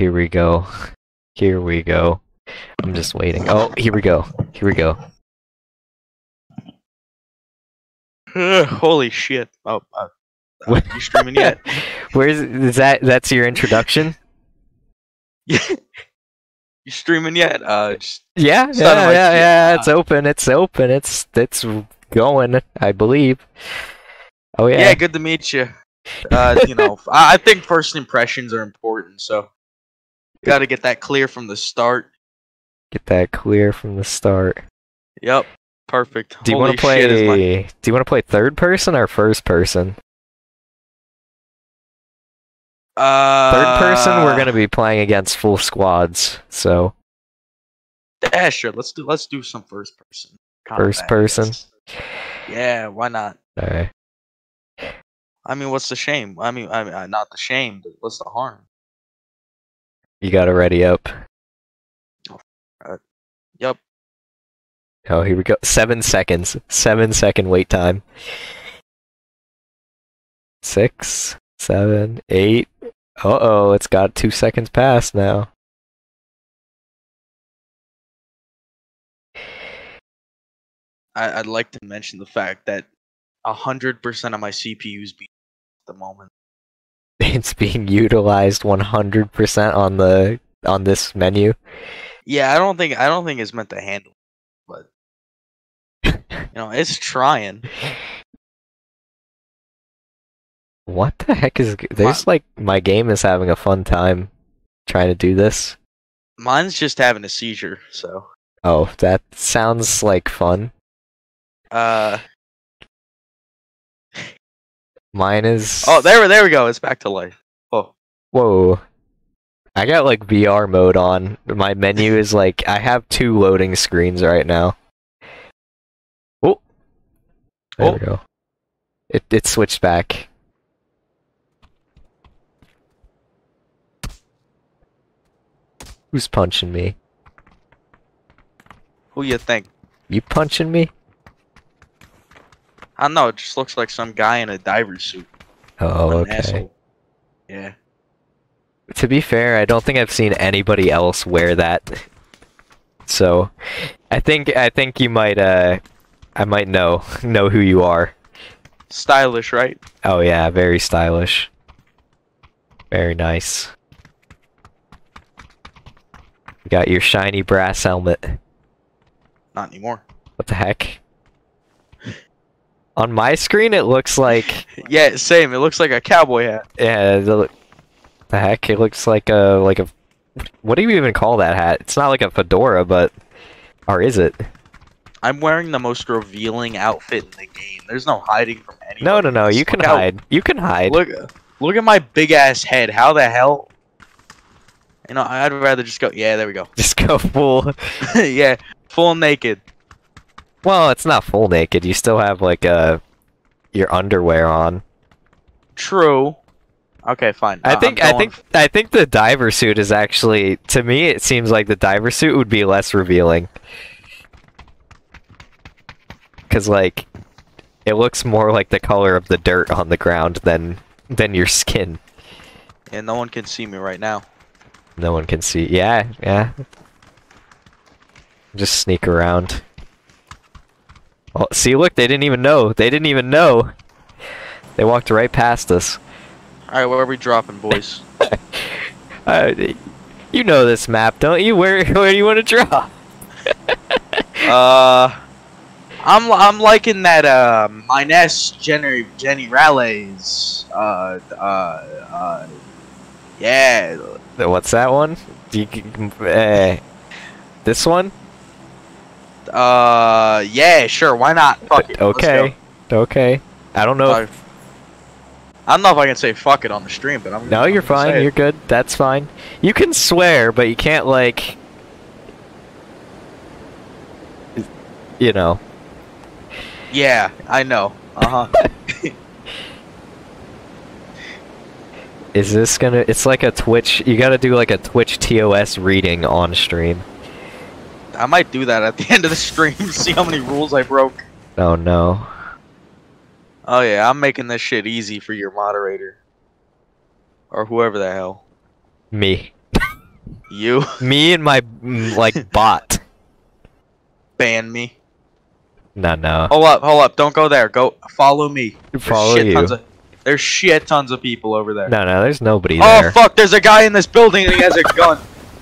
here we go. Here we go. I'm just waiting. Oh, here we go. Here we go. Holy shit! Oh, uh, uh, you streaming yet? Where's is that? That's your introduction? you streaming yet? Uh, just Yeah, yeah, yeah, like yeah, yeah. It's open. It's open. It's it's going. I believe. Oh yeah. yeah. good to meet you. Uh, you know, I, I think first impressions are important, so got to get that clear from the start. Get that clear from the start. Yep, perfect. Do you want to shit, my- play? Do you want to play third person or first person? Uh, Third person, we're gonna be playing against full squads. So Yeah, sure. Let's do. Let's do some first person. First combat, I person? Yeah, why not? all right. I mean, what's the shame? I mean, I mean, uh, not the shame, but what's the harm? You got to ready up. Yep. Oh, here we go. Seven seconds. Seven second wait time. Six, seven, eight. Uh oh, it's got two seconds past now. I, I'd like to mention the fact that hundred percent of my CPU's being at the moment. It's being utilized 100% on the on this menu. Yeah, I don't think I don't think it's meant to handle, but you know, it's trying. What the heck is? There's like my game is having a fun time trying to do this. Mine's just having a seizure, so Oh, that sounds like fun. uh Mine is. oh there there we go, it's back to life. Oh Whoa. I got like VR mode on. My menu is like I have two loading screens right now. Oh. There Oh. we go. It it switched back. Who's punching me? who you think? You punching me? I don't know, it just looks like some guy in a diver suit. Oh, okay. Yeah. To be fair, I don't think I've seen anybody else wear that. So, I think I think you might uh I might know know who you are. Stylish, right? Oh yeah, very stylish. Very nice. You got your shiny brass helmet. Not anymore. What the heck? On my screen it looks like Yeah, same. It looks like a cowboy hat. yeah, the, the heck it looks like a like a what do you even call that hat? It's not like a fedora, but or is it? I'm wearing the most revealing outfit in the game. There's no hiding from anyone. No, no, no. You can Look hide. You can hide. Look, look at my big ass head. How the hell? You know, I'd rather just go. Yeah, there we go. Just go full. yeah, full naked. Well, it's not full naked. You still have like uh your underwear on. True. Okay, fine. I I'm think I think I think the diver suit is actually to me it seems like the diver suit would be less revealing. Cuz like it looks more like the color of the dirt on the ground than than your skin. Yeah, no one can see me right now. No one can see. Yeah, yeah. Just sneak around. Oh, see, look, they didn't even know. They didn't even know. They walked right past us. All right, where are we dropping, boys? Uh, you know this map, don't you? Where where do you want to drop? uh, I'm I'm liking that uh Mines Jenny Jenny Rallies. Uh, uh, uh, yeah. What's that one? You, uh, this one? Uh, yeah, sure. Why not? Fuck it. Okay. Okay. I don't know. Uh, I don't know if I can say fuck it on the stream, but I'm. no, I'm you're fine. You're good. That's fine. You can swear, but you can't like. You know. Yeah, I know. Uh huh. Is this gonna? It's like a Twitch. You gotta do like a Twitch TOS reading on stream. I might do that at the end of the stream. See how many rules I broke. Oh no. Oh yeah, I'm making this shit easy for your moderator. Or whoever the hell. Me. You Me and my mm, like bot. ban me. No, no. Hold up, hold up. Don't go there. Go follow me. There's Follow shit you. Tons of, there's shit tons of people over there. No, no. There's nobody oh there. Oh, fuck! There's a guy in this building and he has a gun.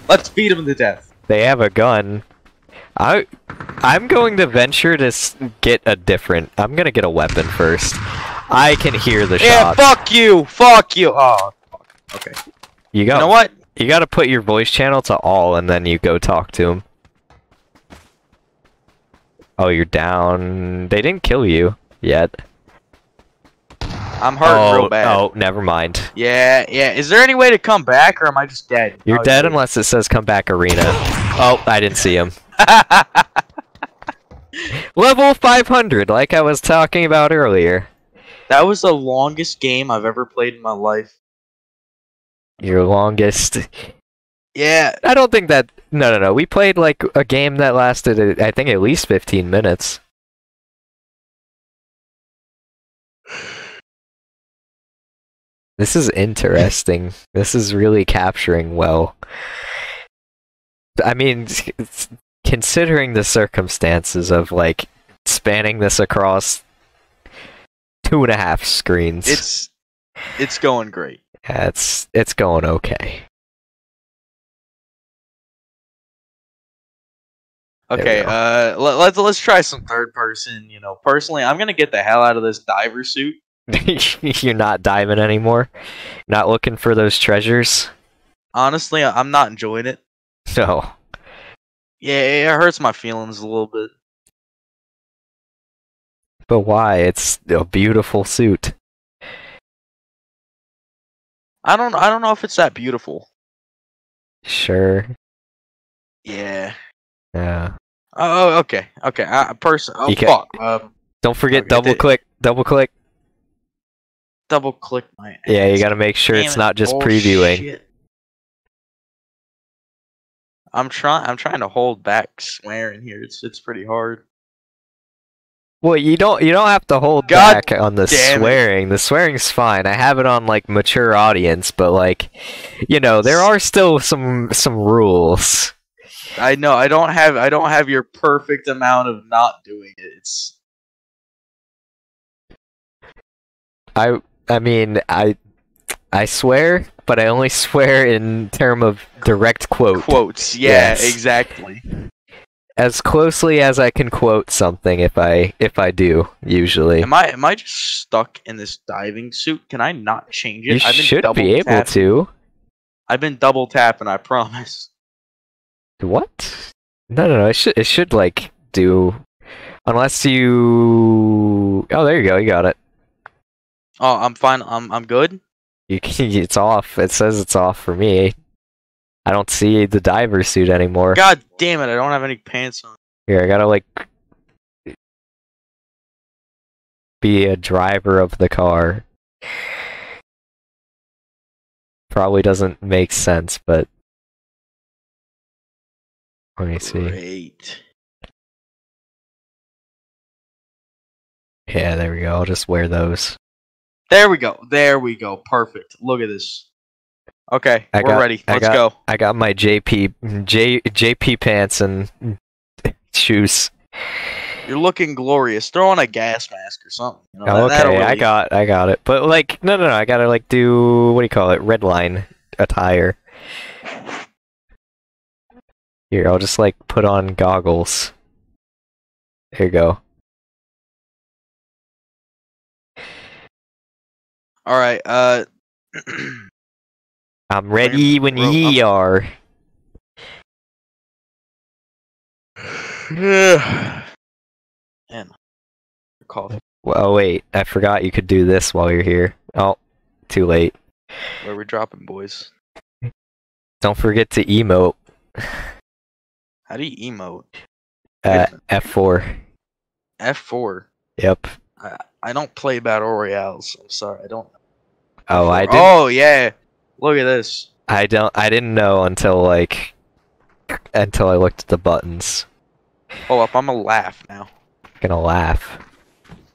Let's beat him to death. They have a gun. I, I'm going to venture to get a different. I'm gonna get a weapon first. I can hear the Yeah, shots. fuck you, fuck you. Oh, fuck. Okay. You got. You got. know what? You got to put your voice channel to all, and then you go talk to him. Oh, you're down. They didn't kill you yet. I'm hurt oh, real bad. oh, never mind. Yeah, yeah. Is there any way to come back, or am I just dead? You're Oh, dead yeah. unless it says come back arena. Oh, I didn't see him. Level 500, like I was talking about earlier. that was the longest game I've ever played in my life. Your longest. Yeah, I don't think that. No, no, no. We played like a game that lasted, uh, I think, at least 15 minutes. This is interesting. this is really capturing well. I mean, considering the circumstances of like spanning this across two and a half screens, it's it's going great. yeah, it's it's going okay. Okay, uh, let, let's let's try some third person. You know, personally, I'm gonna get the hell out of this diver suit. You're not diving anymore. Not looking for those treasures. Honestly, I'm not enjoying it. No. Yeah, it hurts my feelings a little bit. But why? It's a beautiful suit. I don't I don't know if it's that beautiful. Sure. Yeah. Yeah. Oh, oh, okay, okay. I person. Oh You ca- fuck. Um, Don't forget Okay, double click. Double click. double click my. Yeah, you gotta make sure Damn it's not just previewing. shit. I'm trying. I'm trying to hold back swearing here. It's it's pretty hard. Well, you don't you don't have to hold God back on the damn it. swearing. The swearing's fine. I have it on like mature audience, but like, you know, there are still some some rules. I know. I don't have. I don't have your perfect amount of not doing it. It's. I I mean I I swear, but I only swear in term of direct quote. Quotes. Yeah. Yes. Exactly. As closely as I can quote something if I if I do, usually. Am I? Am I just stuck in this diving suit? Can I not change it? You I've been should be able tapping. to. I've been double tapping. I promise. What? No, no, no. It should it should like do unless you Oh, there you go. You got it. Oh, I'm fine. I'm. I'm good. You can, it's off. It says it's off for me. I don't see the diver suit anymore. God damn it! I don't have any pants on. Here, I gotta like be a driver of the car. Probably doesn't make sense, but let me see. Great. Yeah, there we go. I'll just wear those. There we go. There we go. Perfect. Look at this. Okay, I we're got- ready. Let's got- go. I got my JP J JP pants and shoes. You're looking glorious. Throw on a gas mask or something. You know, Oh, that- okay, I got I got it. But like no no no, I gotta like do what do you call it? Red line attire. Here, I'll just like put on goggles. There you go. All right. Uh. I'm ready when ye are. Man, coffee. Oh wait, I forgot you could do this while you're here. Oh, too late. Where we dropping, boys? Don't forget to emote. How do you emote? Uh, F4. F4. Yep. I I don't play battle royales. I'm sorry. I don't. Oh, I did. Oh yeah. Look at this. I don't. I didn't know until like until I looked at the buttons. Oh, up. I'm gonna laugh now. Gonna laugh.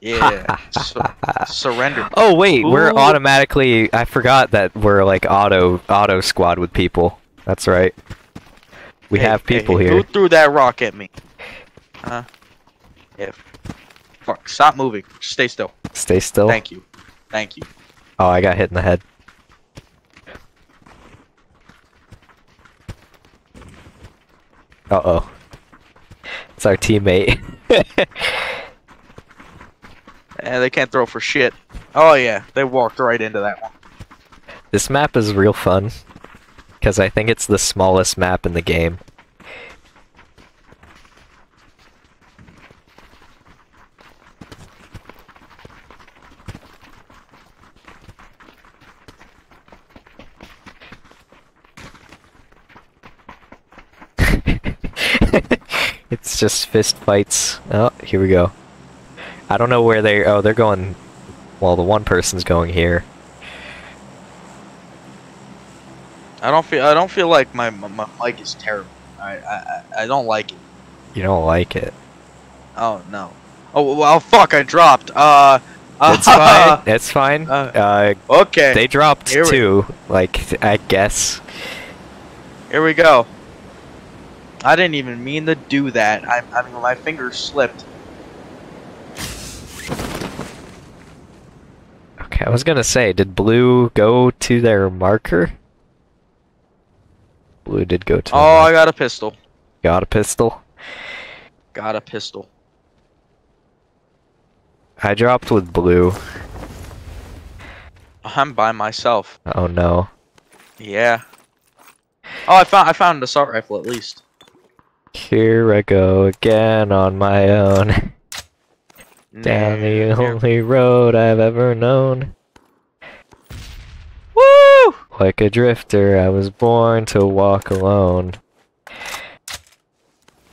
Yeah. Su- surrender. Oh wait, we're automatically. I forgot that we're like auto auto squad with people. That's right. We Hey, have people hey, here. Who threw that rock at me? Huh? Yeah. Fuck. Stop moving. Stay still. Stay still. Thank you. Thank you. Oh, I got hit in the head. Uh oh. It's our teammate. Eh, they can't throw for shit. Oh yeah, they walked right into that one. this map is real fun. Because I think it's the smallest map in the game. It's just fist fights. Oh, here we go. I don't know where they. Oh, they're going. Well, the one person's going here. I don't feel. I don't feel like my my, my mic is terrible. I, I I don't like it. You don't like it. Oh no. Oh well, fuck! I dropped. Uh. It's fine. It's fine. Uh, Uh, Okay. they dropped too. Like I guess. Here we go. I didn't even mean to do that. I, I mean, my finger slipped. Okay, I was gonna say, did blue go to their marker? Blue did go to. Oh, I got a pistol. got a pistol. Got a pistol. I dropped with blue. I'm by myself. Oh no. Yeah. Oh, I found I found an assault rifle at least. Here I go again on my own. Down the only road I've ever known. Woo! Like a drifter, I was born to walk alone.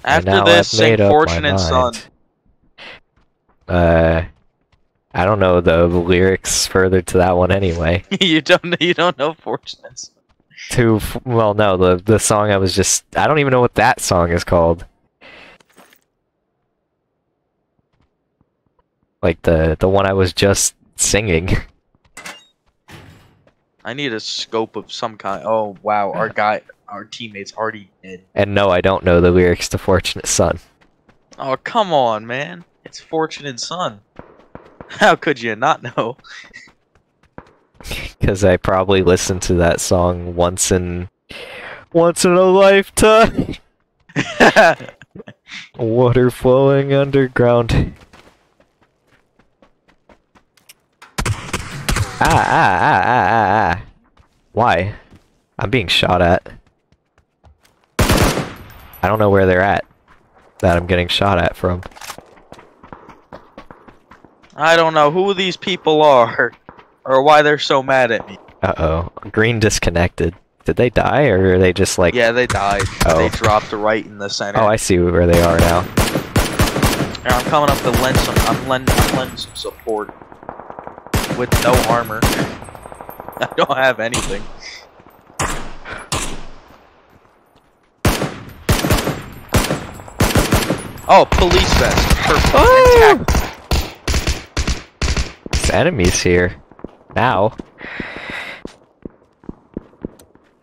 After this, sing my "Fortunate Son." Uh, I don't know the lyrics further to that one anyway. you don't you don't know "Fortunate Son." To well, no, the the song I was just I don't even know what that song is called. Like the the one I was just singing. I need a scope of some kind. Oh wow, our guy, our teammate's already dead. And no, I don't know the lyrics to Fortunate Son. Oh come on, man! It's "Fortunate Son." How could you not know? Because I probably listened to that song once in once in a lifetime. Water flowing underground. Ah, ah, ah, ah, ah, ah. Why? I'm being shot at. I don't know where they're at. That I'm getting shot at from. I don't know who these people are, or why they're so mad at me. Uh oh. Green disconnected. Did they die or are they just like. yeah, they died. Oh. They dropped right in the center. Oh, I see where they are now. And I'm coming up to lend some. I'm lend. I'm lending some support with no armor. I don't have anything. Oh, police vest. Perfect. Oh! There's enemies here. Now.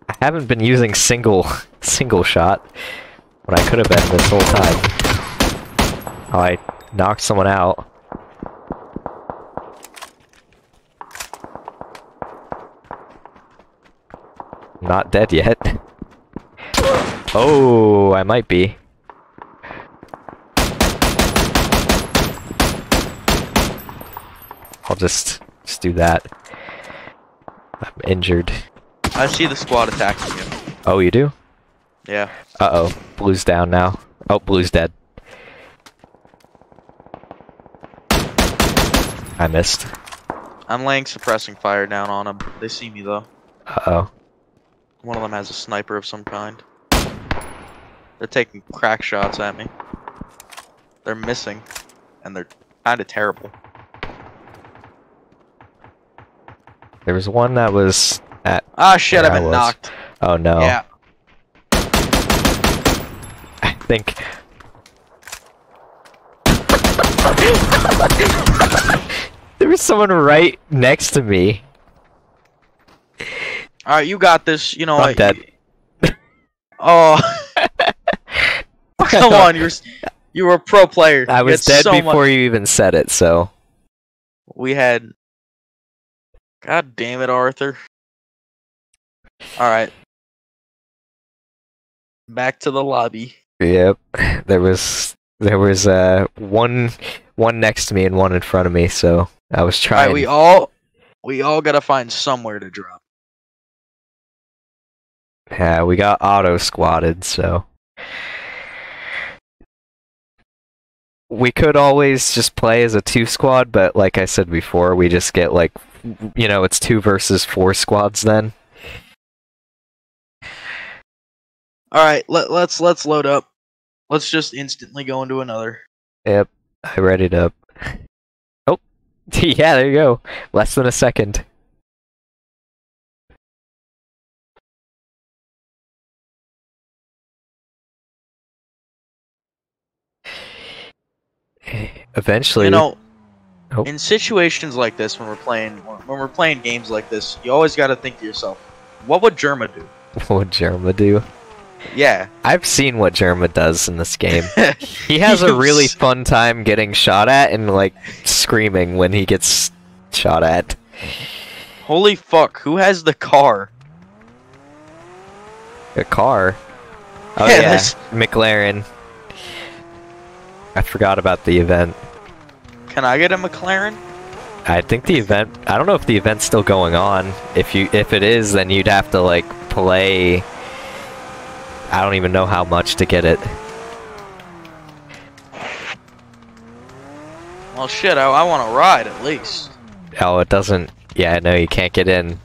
I haven't been using single single shot when I could have been this whole time. Oh, I knocked someone out. Not dead yet. Oh, I might be. I'll just just do that. I'm injured. I see the squad attacking you. Oh, you do? Yeah. Uh oh, blue's down now. Oh, blue's dead. I missed. I'm laying suppressing fire down on them. They see me though. Uh oh. One of them has a sniper of some kind. They're taking crack shots at me. They're missing, and they're kind of terrible. There was one that was at. Ah, shit! I've been was. knocked. Oh no. Yeah. I think. there was someone right next to me. All right, you got this. You know. I'm dead. Oh. Come on, you're you were a pro player. I was dead so much- before you even said it, so We had. God damn it, Arthur. All right. Back to the lobby. yep. There was there was uh one one next to me and one in front of me, so I was All right, trying. we all we all gotta find somewhere to drop. yeah, we got auto squatted, so we could always just play as a two squad, but like I said before, we just get like you know, it's two versus four squads then. All right, let, let's let's load up. Let's just instantly go into another. Yep, I read it up. Oh, yeah, there you go. Less than a second. Eventually, You know, Oh. in situations like this, when we're playing when we're playing games like this, you always got to think to yourself, what would Jerma do? what would Jerma do? Yeah, I've seen what Jerma does in this game. He has a really fun time getting shot at and like screaming when he gets shot at. Holy fuck! Who has the car? A car. Oh Yeah, yeah, McLaren. I forgot about the event. Can I get a McLaren? I think the event. I don't know if the event's still going on. If you, if it is, then you'd have to like play. I don't even know how much to get it. Well, shit. I, I want to ride at least. Oh, it doesn't. Yeah, no, you can't get in.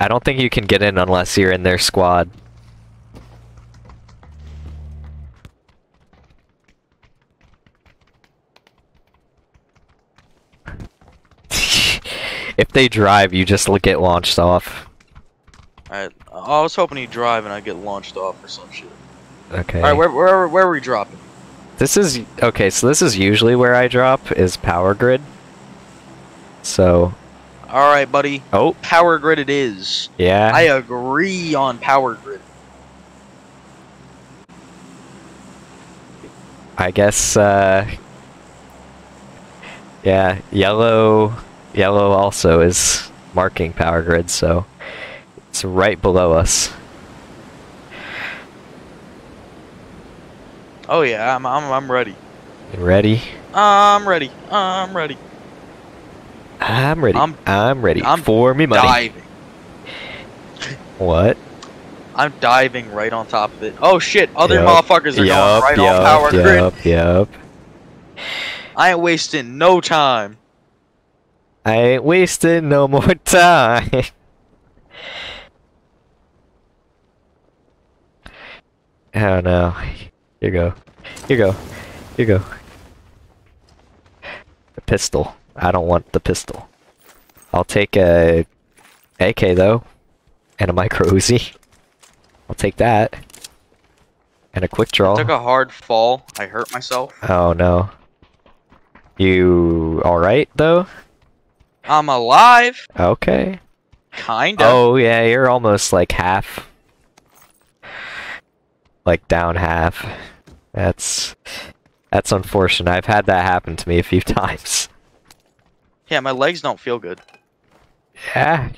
I don't think you can get in unless you're in their squad. If they drive, you just get launched off. Alright, I was hoping he'd drive and I'd get launched off or some shit. Okay. Alright, where, where, where are we dropping? This is okay. So this is usually where I drop is power grid. So Alright, buddy. oh Power grid it is. yeah. I agree on power grid. I guess, uh, yeah, yellow, yellow also is marking power grid, so it's right below us. Oh yeah, I'm, I'm, I'm ready. You ready? I'm ready. I'm ready. I'm ready. I'm, I'm- ready I'm for me money. Diving. What? I'm diving right on top of it. Oh shit! Other Yup, motherfuckers are yup, going right yup, on power grid. yup, yup. I ain't wasting no time. I ain't wasting no more time. oh no. Here you go. Here you go. Here you go. A pistol. I don't want the pistol. I'll take a AK though. And a micro Uzi. I'll take that. And a quick draw. I Took a hard fall. I hurt myself. Oh no. You alright though? I'm alive. Okay. Kinda. Oh yeah, you're almost like half. Like down half. That's that's unfortunate. I've had that happen to me a few times. Yeah, my legs don't feel good. Yeah.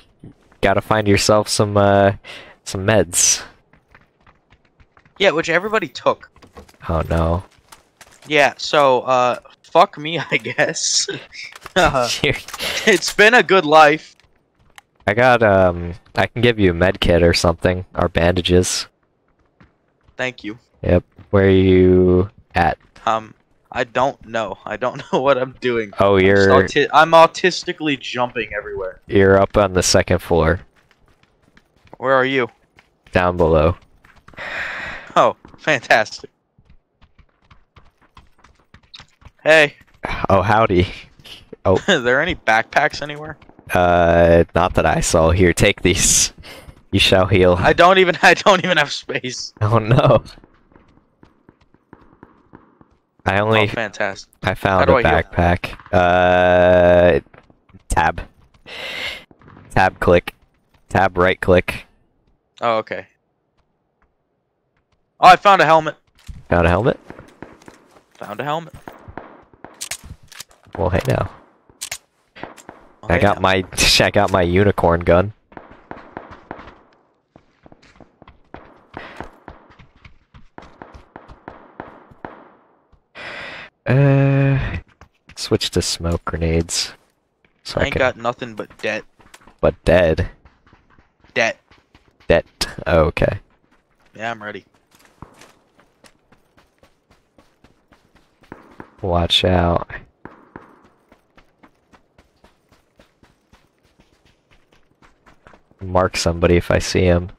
Gotta find yourself some uh some meds. Yeah, which everybody took. Oh no. Yeah, so uh, fuck me, I guess. Uh, it's been a good life. I got um I can give you a med kit or something. Or bandages. Thank you. Yep. Where are you at? Um, I don't know. I don't know what I'm doing. Oh I'm, you're auti- I'm autistically jumping everywhere. you're up on the second floor. Where are you? Down below. Oh, fantastic. Hey, Oh howdy. are there any backpacks anywhere? Uh, not that I saw. Here, take these. You shall heal. I don't even. I don't even have space. Oh no. I only. Oh, fantastic. I found a I heal? backpack. Uh, tab. Tab click. Tab right click. Oh, okay. Oh, I found a helmet. Found a helmet? Found a helmet. Well, hey now. I got my check out my unicorn gun. Uh, switch to smoke grenades. So I I ain't can, got nothing but debt. but dead. Debt. Debt. Oh, okay. Yeah, I'm ready. Watch out. Mark somebody if I see him.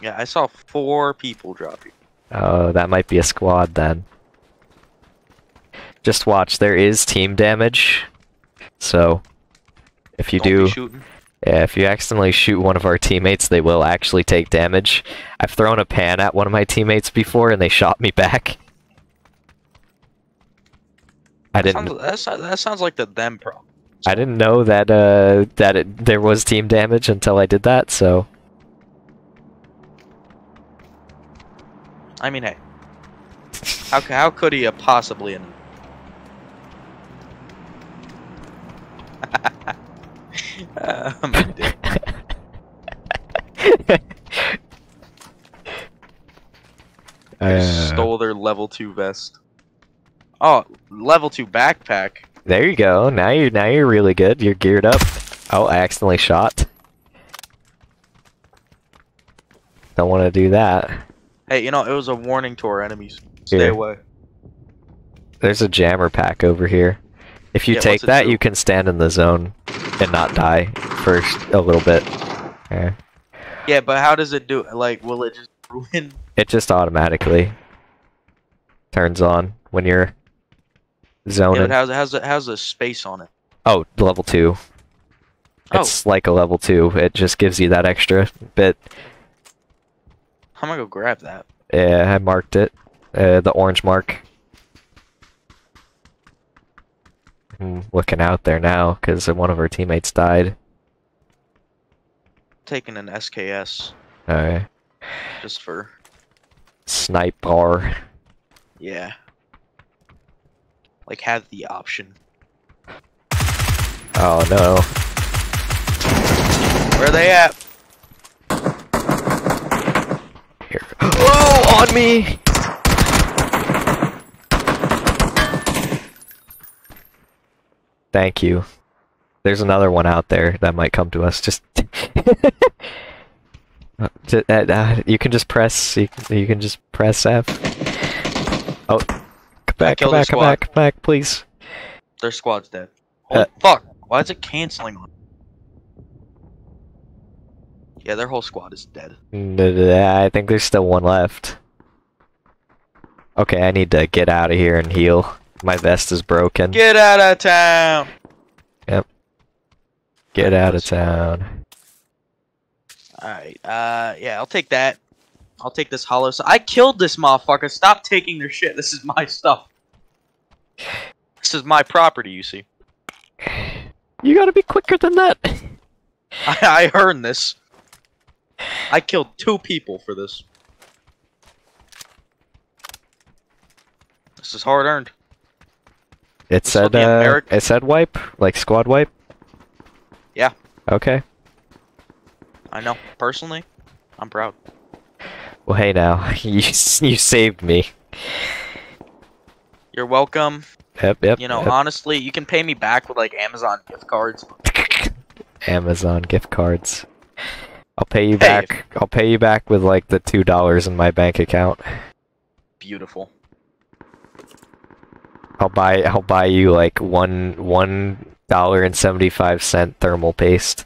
Yeah, I saw four people drop here. Oh, that might be a squad then. Just watch, there is team damage. So, if you Don't do, yeah, if you accidentally shoot one of our teammates, they will actually take damage. I've thrown a pan at one of my teammates before and they shot me back. I That didn't sounds, that sounds like the them problem. I didn't know that uh that it, there was team damage until I did that, so I mean, hey. How, how could he have possibly? In... uh, I'm a dick. I Uh, stole their level two vest. Oh, level two backpack. There you go. Now you now you're really good. You're geared up. Oh, I accidentally shot. Don't want to do that. Hey, you know it was a warning to our enemies. Stay Here. away. There's a jammer pack over here. If you Yeah, take that, you can stand in the zone and not die first a little bit. Yeah. Yeah, but how does it do it? Like, will it just ruin? It just automatically turns on when you're Yeah, zoning. but how's how's the, how's the space on it? Oh, level two. Oh. It's like a level two. It just gives you that extra bit. I'm gonna go grab that. Yeah, I marked it. Uh, the orange mark. I'm looking out there now because one of our teammates died. Taking an SKS Uh, just for snipe bar. yeah. Like have the option. Oh no. Where are they at? Here. Oh, on me! Thank you. There's another one out there that might come to us. Just, Uh, uh, uh, you can just press. You can, you can just press F. Oh, back! Back! Come back! Back! Please. Their squad's dead. Oh Uh, fuck! Why is it canceling? on- Yeah, their whole squad is dead. I think there's still one left. Okay, I need to get out of here and heal. My vest is broken. Get out of town! Yep. Get out of town. Alright, uh, yeah, I'll take that. I'll take this hollow. So I killed this motherfucker. Stop taking their shit. This is my stuff. This is my property, you see. You gotta be quicker than that. I, I earned this. I killed two people for this. This is hard earned. It This said uh, it said wipe, like squad wipe. Yeah. Okay. I know. Personally, I'm proud. Well, hey now, you you saved me. You're welcome. Yep, yep. You know, yep. honestly, you can pay me back with like Amazon gift cards. Amazon gift cards. I'll pay you Hey. back. I'll pay you back with like the two dollars in my bank account. Beautiful. I'll buy. I'll buy you like one one dollar and seventy five cent thermal paste.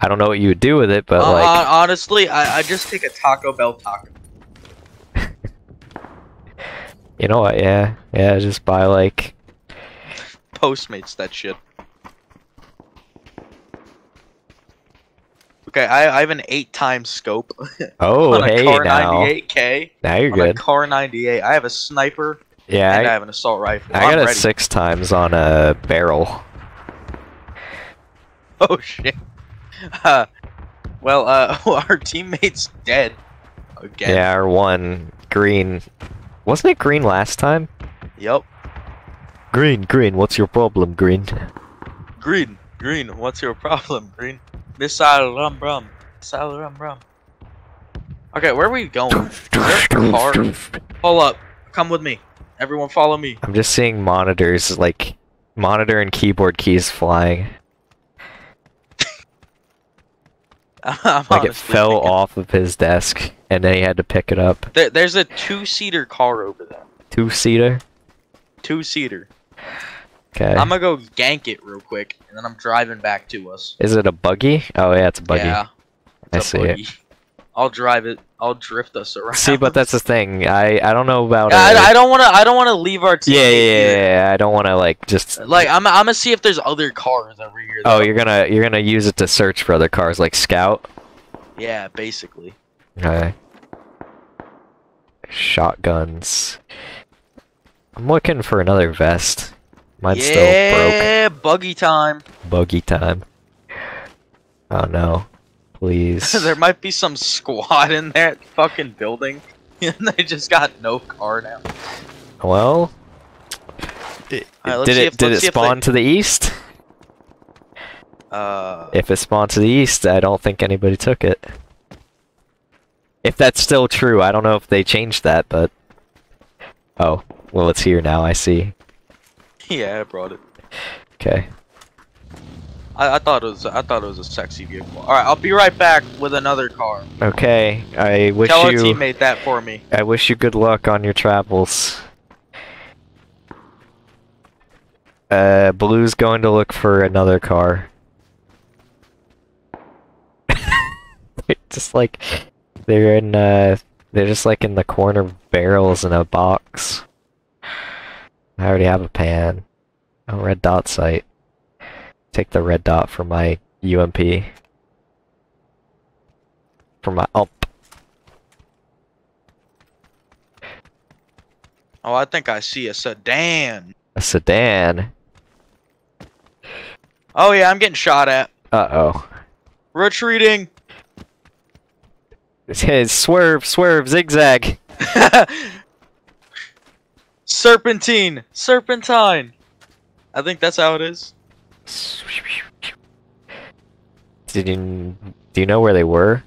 I don't know what you would do with it, but Uh, like, honestly, I, I just take a Taco Bell taco. You know what? Yeah, yeah. Just buy like Postmates that shit. Okay, I, I have an eight times scope Oh, on a hey car now. 98K. Now you're on a good. car 98. I have a sniper Yeah, and I I, have an assault rifle. I I'm got it ready. six times on a barrel. Oh shit. Uh, well, uh, our teammate's dead. Again. Yeah, our one green. Wasn't it green last time? Yep. Green, green. What's your problem, green? Green, green. What's your problem, green? Missile rum rum. Missile rum rum. Okay, where are we going? Car? Hold up. Come with me. Everyone follow me. I'm just seeing monitors, like monitor and keyboard keys flying. I'm Like it fell thinking- off of his desk, and then he had to pick it up. There, there's a two-seater car over there. Two seater. Two-seater. Okay. I'm gonna go gank it real quick, and then I'm driving back to us. Is it a buggy? Oh yeah, it's a buggy. Yeah. I see it. I'll drive it. I'll drift us around. See, but that's the thing. I I don't know about. Yeah, I, I don't want to. I don't want to leave our team. yeah, yeah, yeah, yeah, I don't want to like just. Like I'm. I'm gonna see if there's other cars over here. Oh, you're gonna you're gonna use it to search for other cars, like Scout. Yeah, basically. Okay. Shotguns. I'm looking for another vest. Mine's still broke. yeah, buggy time. Buggy time. Oh no. Please. there might be some squad in that fucking building, and they just got no car now. well. Alright, let's did it if- did it see if they- spawn to the east? Uh, If it spawned to the east, I don't think anybody took it. If that's still true, I don't know if they changed that, but oh, well, it's here now. I see. yeah, I brought it. Okay. I, I thought it was. I thought it was a sexy vehicle. All right, I'll be right back with another car. Okay. I wish Tell you. a teammate that for me. I wish you good luck on your travels. Uh, Blue's going to look for another car. Just like they're in uh they're just like in the corner barrels in a box. I already have a pan. A red dot sight. Take the red dot for my UMP. For my oh Oh, I think I see a sedan. a sedan. Oh yeah, I'm getting shot at. Uh oh. Retreating. swerve, swerve, zigzag. Serpentine. Serpentine. I think that's how it is. Did you do you know where they were?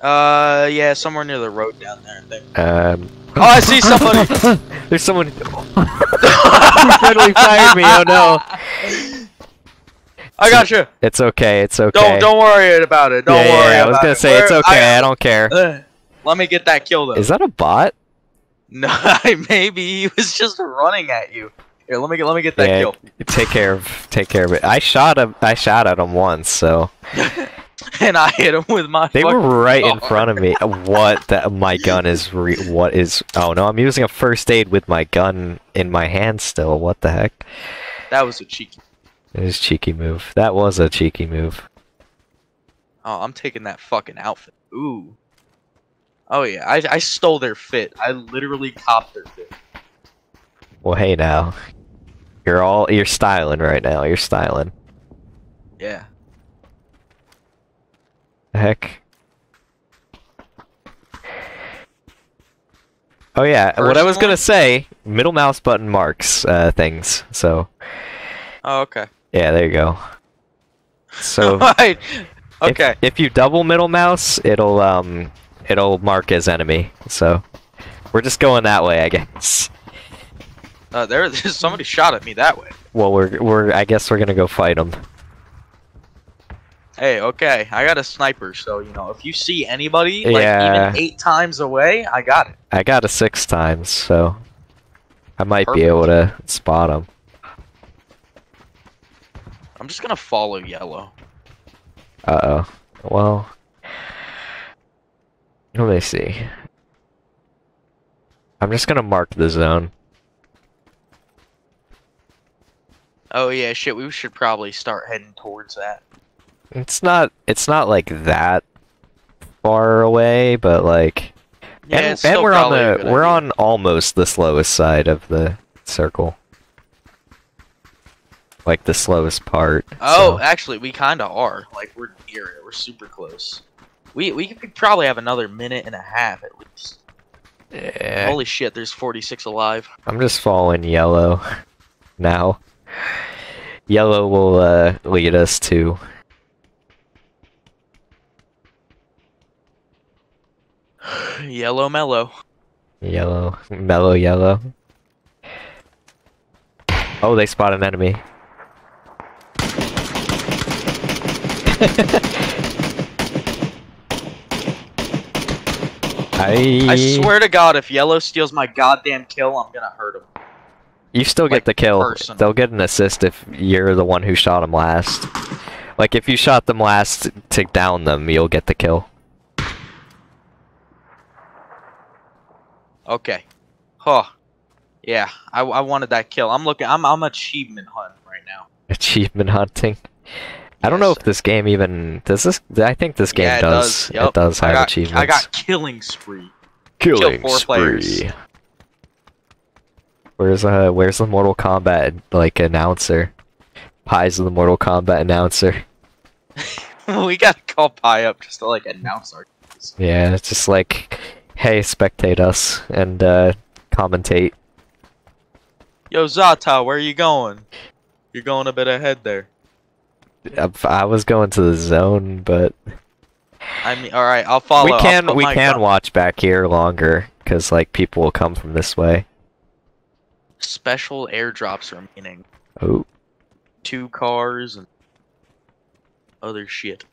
Uh, yeah, somewhere near the road down there. I. Um. Oh, I see somebody. There's someone who friendly fired me. Oh no! I got you. It's okay. It's okay. Don't don't worry about it. Don't yeah, worry. yeah, I was gonna it. say it's Where- okay. I, don't care. Uh, let me get that kill though. Is that a bot? No, maybe he was just running at you. Here, let me get let me get that yeah. kill. Take care of take care of it. I shot him. I shot at him once, so and I hit him with my. they were right in front of me. What? That my gun is. Re- what is? Oh no! I'm using a first aid with my gun in my hand still. What the heck? That was a cheeky. It is cheeky move. That was a cheeky move. Oh, I'm taking that fucking outfit. Ooh. Oh yeah, I I stole their fit. I literally copped their fit. Well, hey now, you're all you're styling right now. You're styling. Yeah. The heck. Oh yeah, what I was gonna say, middle mouse button marks uh, things. So Oh okay. yeah, there you go. So Right. if- Okay. if, you double middle mouse, it'll um it'll mark as enemy. So we're just going that way, I guess. Uh, there, there's somebody shot at me that way. Well, we're we're I guess we're gonna go fight them. Hey, okay, I got a sniper, so you know if you see anybody like Yeah. even eight times away, I got it. I got a six times, so I might be able to spot them. I'm just gonna follow yellow. Uh oh. Well, let me see. I'm just gonna mark the zone. Oh yeah, shit. We should probably start heading towards that. It's not. It's not like that far away, but like, Yeah, and, and we're on the we're idea. on almost the slowest side of the circle. Like the slowest part. Oh, so- actually, we kind of are. Like we're near it. We're super close. We we could probably have another minute and a half at least. Eh, Holy shit, there's 46 alive. I'm just following yellow now. Yellow will uh, lead us to. Yellow mellow. Yellow, mellow yellow. Oh, they spot an enemy. I I swear to God, if yellow steals my goddamn kill, I'm gonna hurt him. You still get like, the kill. personal. They'll get an assist if you're the one who shot them last. Like if you shot them last to down them, you'll get the kill. Okay. Huh. Yeah, I, I wanted that kill. I'm looking. I'm I'm achievement hunt right now. Achievement hunting. I don't know if this game even does this. I think this game yeah, it does. does. Yup. It does I got, achievements. I got killing spree. killing four players. Where's uh Where's the Mortal Kombat like announcer? Pies the Mortal Kombat announcer. we got to call Pi up just to like announce our. Yeah, it's just like, hey, spectate us and uh commentate. Yo, Zata, where are you going? You're going a bit ahead there. I, I was going to the zone, but I mean, all right, I'll follow. we can we can gun- watch back here longer because like people will come from this way. Special airdrops remaining. Oh, Two cars and other shit.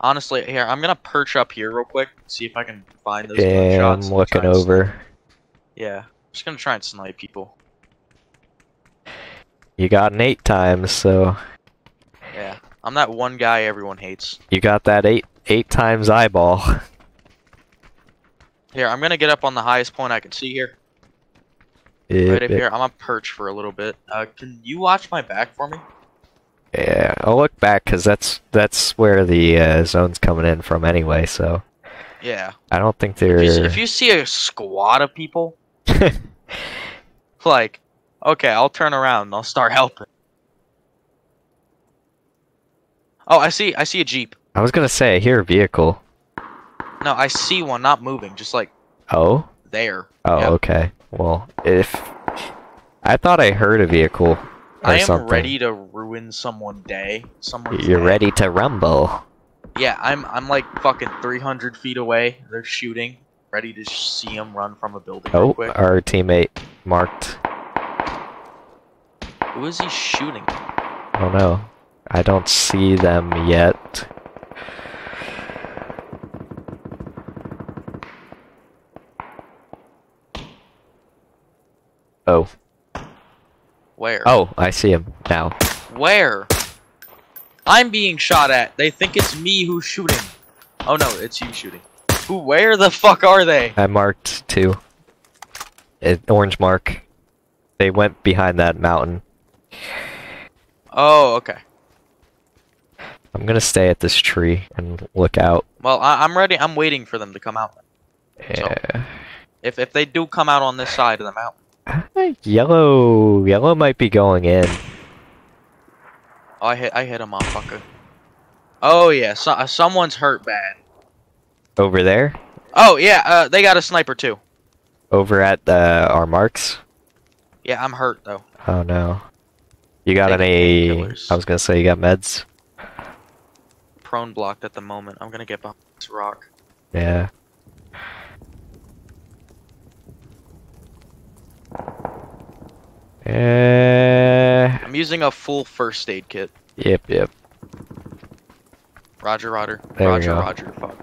Honestly, here I'm gonna perch up here real quick, see if I can find those yeah, gunshots. I'm looking over. snipe- Yeah, just gonna try and snipe people. You got an eight times, so Yeah, I'm that one guy everyone hates. you got that eight eight times eyeball. Here, I'm gonna get up on the highest point I can see here. Right up yep. here. I'm gonna perch for a little bit. Uh, can you watch my back for me? Yeah, I'll look back because that's that's where the uh, zone's coming in from anyway. So Yeah. I don't think If you, s- they're. if you see a squad of people, like, okay, I'll turn around and I'll start helping. Oh, I see. I see a jeep. I was gonna say I hear a vehicle. No, I see one not moving, just like Oh, there. oh, Yeah. okay. Well, if I thought I heard a vehicle or I am something. ready to ruin someone day. Someone's You're day. ready to rumble. Yeah, I'm. I'm like fucking 300 feet away. They're shooting. Ready to see them run from a building. Oh, our teammate marked. Who is he shooting? I don't know. I don't see them yet. Oh, Where? oh, I see him now. Where? I'm being shot at. They think it's me who's shooting. Oh no, it's you shooting. Who? Where the fuck are they? I marked two. It, orange mark. They went behind that mountain. Oh, okay. I'm gonna stay at this tree and look out. Well, I, I'm ready. I'm waiting for them to come out. Yeah. If if they do come out on this side of the mountain, Yellow, yellow might be going in. oh, I hit I hit a motherfucker. Oh yeah, so, uh, someone's hurt bad. Over there? Oh yeah, uh, they got a sniper too. Over at uh, our marks? Yeah, I'm hurt though. Oh no. You got any... I was gonna say you got meds? Prone blocked at the moment. I'm gonna get behind this rock. Yeah. Uh, I'm using a full first aid kit. yep, yep. Roger, Roger, There Roger. Roger. Fuck.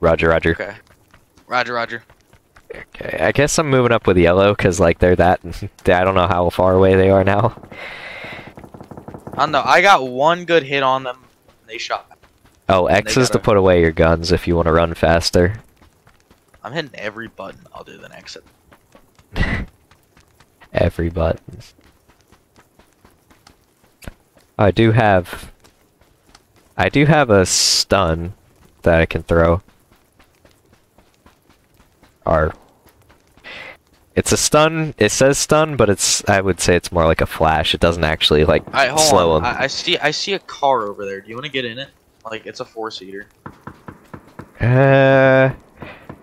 Roger, roger. Okay. Roger, Roger. Okay, I guess I'm moving up with yellow because like they're that. I don't know how far away they are now. I don't know. I got one good hit on them. They shot. me. Oh, X is to gotta- put away your guns if you want to run faster. I'm hitting every button other than exit. Every button. I do have. I do have a stun that I can throw. Or. It's a stun. It says stun, but it's. I would say it's more like a flash. It doesn't actually like All right, hold slow on. them. I, I see. I see a car over there. Do you want to get in it? Like it's a four seater. Uh,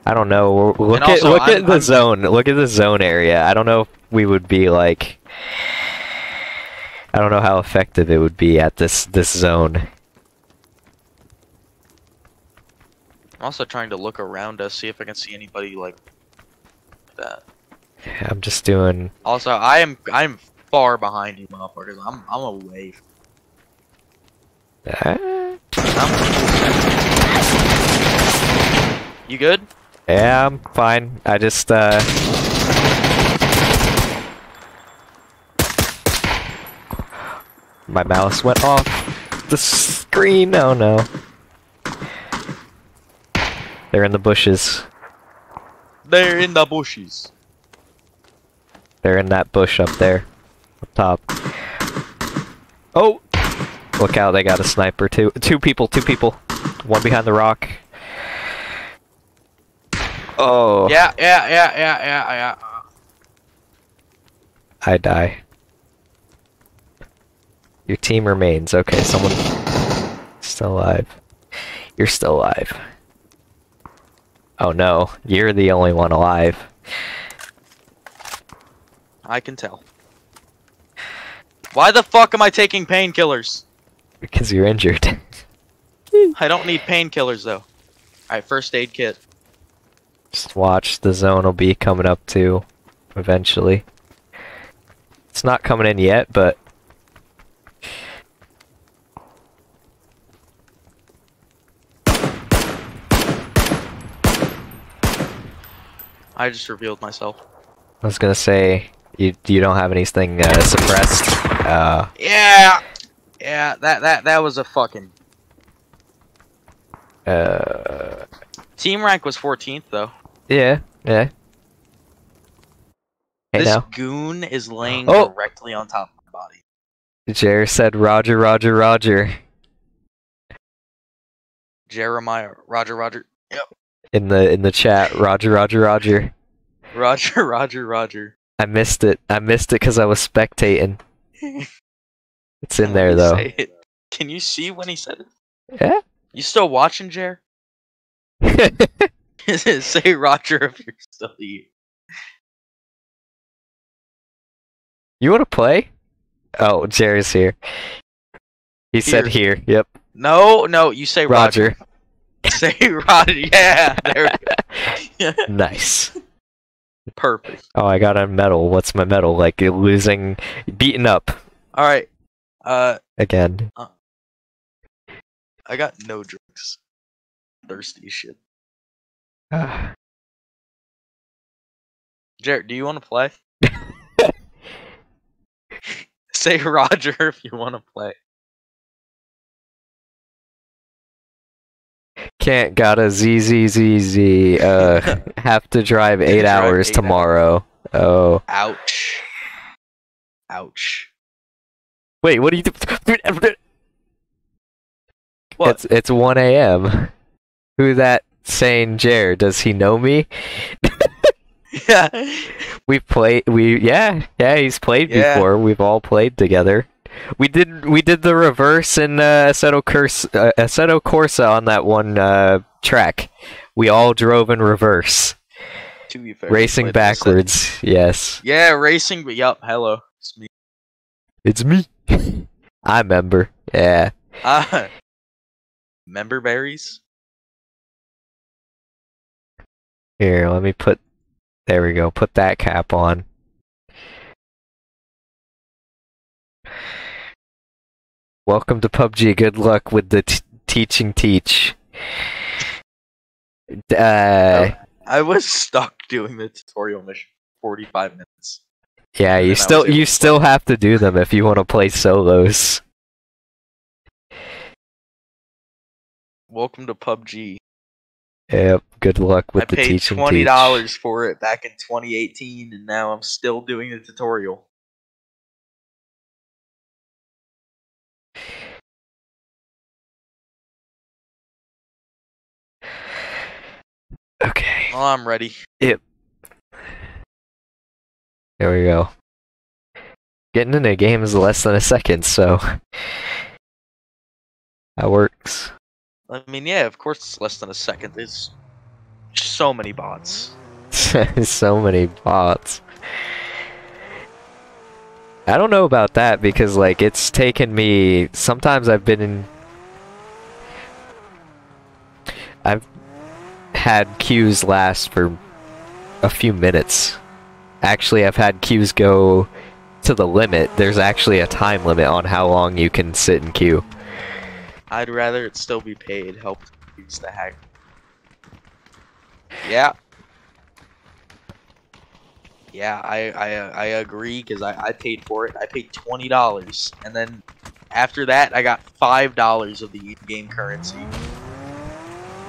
I don't know. Look at also, look I'm- at the I'm- zone. Look at the zone area. I don't know if we would be like. I don't know how effective it would be at this this zone. I'm also trying to look around us, see if I can see anybody like that. I'm just doing. Also, I am I'm far behind you, motherfuckers. I'm I'm away. Uh, I'm- You good? Yeah, I'm fine. I just uh. My mouse went off the screen. Oh no. They're in the bushes. They're in the bushes. They're in that bush up there. Up top. Oh! Look out, they got a sniper too. Two people, two people. One behind the rock. Oh. Yeah, yeah, yeah, yeah, yeah, yeah. I die. Your team remains. Okay, someone still alive. You're still alive. Oh no, you're the only one alive. I can tell. Why the fuck am I taking painkillers? Because you're injured. I don't need painkillers though. Alright, first aid kit. Just watch, the zone will be coming up too, eventually. It's not coming in yet, but I just revealed myself. I was gonna say you you don't have anything uh, suppressed. Uh, Yeah! Yeah, that that that was a fucking uh, team rank was 14th though. Yeah, yeah. Hey this now, goon is laying Oh. directly on top of my body. Jer said Roger, Roger, Roger Jeremiah, Roger, Roger, Yep. in the in the chat. Roger, Roger, Roger. Roger, Roger, Roger. I missed it. I missed it because I was spectating. It's in there though. Can you see when he said it? Yeah. You still watching, Jer? say Roger if you're still here. you want to play? Oh, Jerry's here. He said here. Yep. No, no, you say Roger. Roger. say Roger. Yeah, there we go. nice. Perfect. Oh, I got a medal. What's my medal? Like uh, losing, beaten up All right. Uh, again. I got no drinks. Thirsty shit. Ah. Jared, do you want to play? say Roger if you want to play. Can't got a ZZZZ. Uh, have to drive eight Drive hours eight tomorrow. Oh, Ouch. Ouch. wait. What do you do? What? It's it's 1 a.m. Who that saying Jer? Does he know me? yeah. We've played. We yeah yeah. He's played Yeah. before. We've all played together. We did we did the reverse in uh, Assetto Corsa, uh, Assetto Corsa on that one uh, track. We all drove in reverse, To be fair, racing backwards. Yes, Yeah, racing. But yup. Hello. It's me. it's me. I remember. Yeah. Ah. member berries. Here, let me put. There we go. Put that cap on. Welcome to PUBG. Good luck with the t- teaching teach. Uh, I was stuck doing the tutorial mission for 45 minutes. yeah, you still you still have to do them if you want to play solos. Welcome to PUBG. Yep. Good luck with I the paid teaching twenty teach. dollars for it back in 2018, and now I'm still doing the tutorial. Okay. Well, I'm ready. Yep. There we go. Getting into a game is less than a second, so that works. I mean, yeah, of course it's less than a second. There's so many bots. so many bots. I don't know about that because like it's taken me sometimes I've been in I've had queues last for a few minutes. Actually, I've had queues go to the limit. There's actually a time limit on how long you can sit in queue. I'd rather it still be paid. Help use the hack. Yeah. Yeah, I I I agree because I I paid for it. I paid twenty dollars, and then after that, I got five dollars of the in-game currency.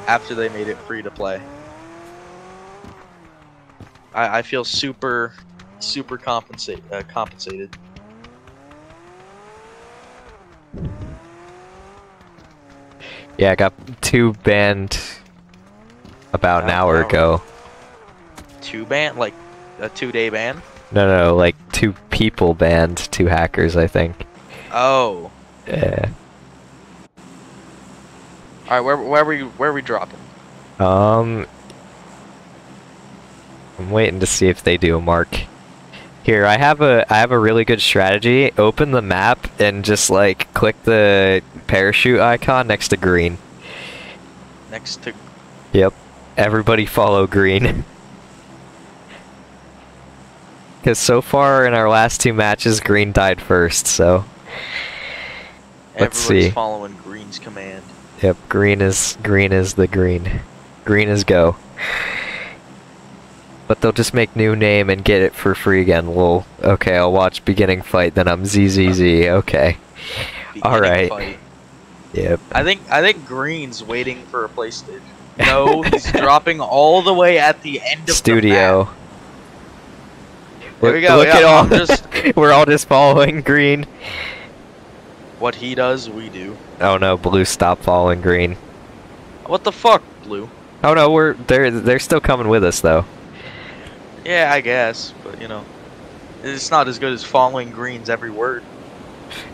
After they made it free to play. I I feel super super compensate uh, compensated. Yeah, I got two banned about an hour ago. Two ban like a two day ban. No, no, like two people banned, two hackers, I think. Oh. Yeah. All right, where where we where we dropping? Um, I'm waiting to see if they do a mark. Here, I have a I have a really good strategy. Open the map and just like click the parachute icon next to green. Next to Yep. Everybody follow green. Because so far in our last two matches, green died first. So Let's everybody's see. following Green's command. yep, green is green is the green. Green is go. But they'll just make new name and get it for free again. Well, okay, I'll watch beginning fight. Then I'm ZZZ. Okay. All Beginning right. Yep. I think I think Green's waiting for a PlayStation. No, he's dropping all the way at the end of the Studio. map. There we Look- go, Look yeah, at all. Just- We're all just following green. What he does, we do. Oh no, blue stop following green. What the fuck, Blue? Oh no, we're they're they're still coming with us though. Yeah, I guess, but you know, it's not as good as following Green's every word.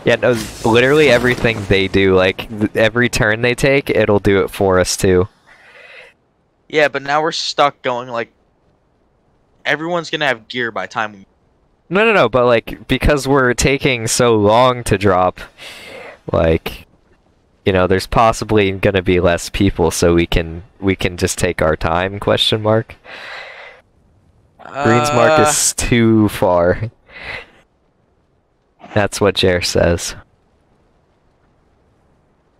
Yeah, no, literally everything they do, like every turn they take, it'll do it for us too. Yeah, but now we're stuck going like. Everyone's gonna have gear by time we. No, no, no, but like because we're taking so long to drop, like you know, there's possibly gonna be less people, so we can we can just take our time? Question mark. Green's mark Uh, is too far. That's what Jer says. What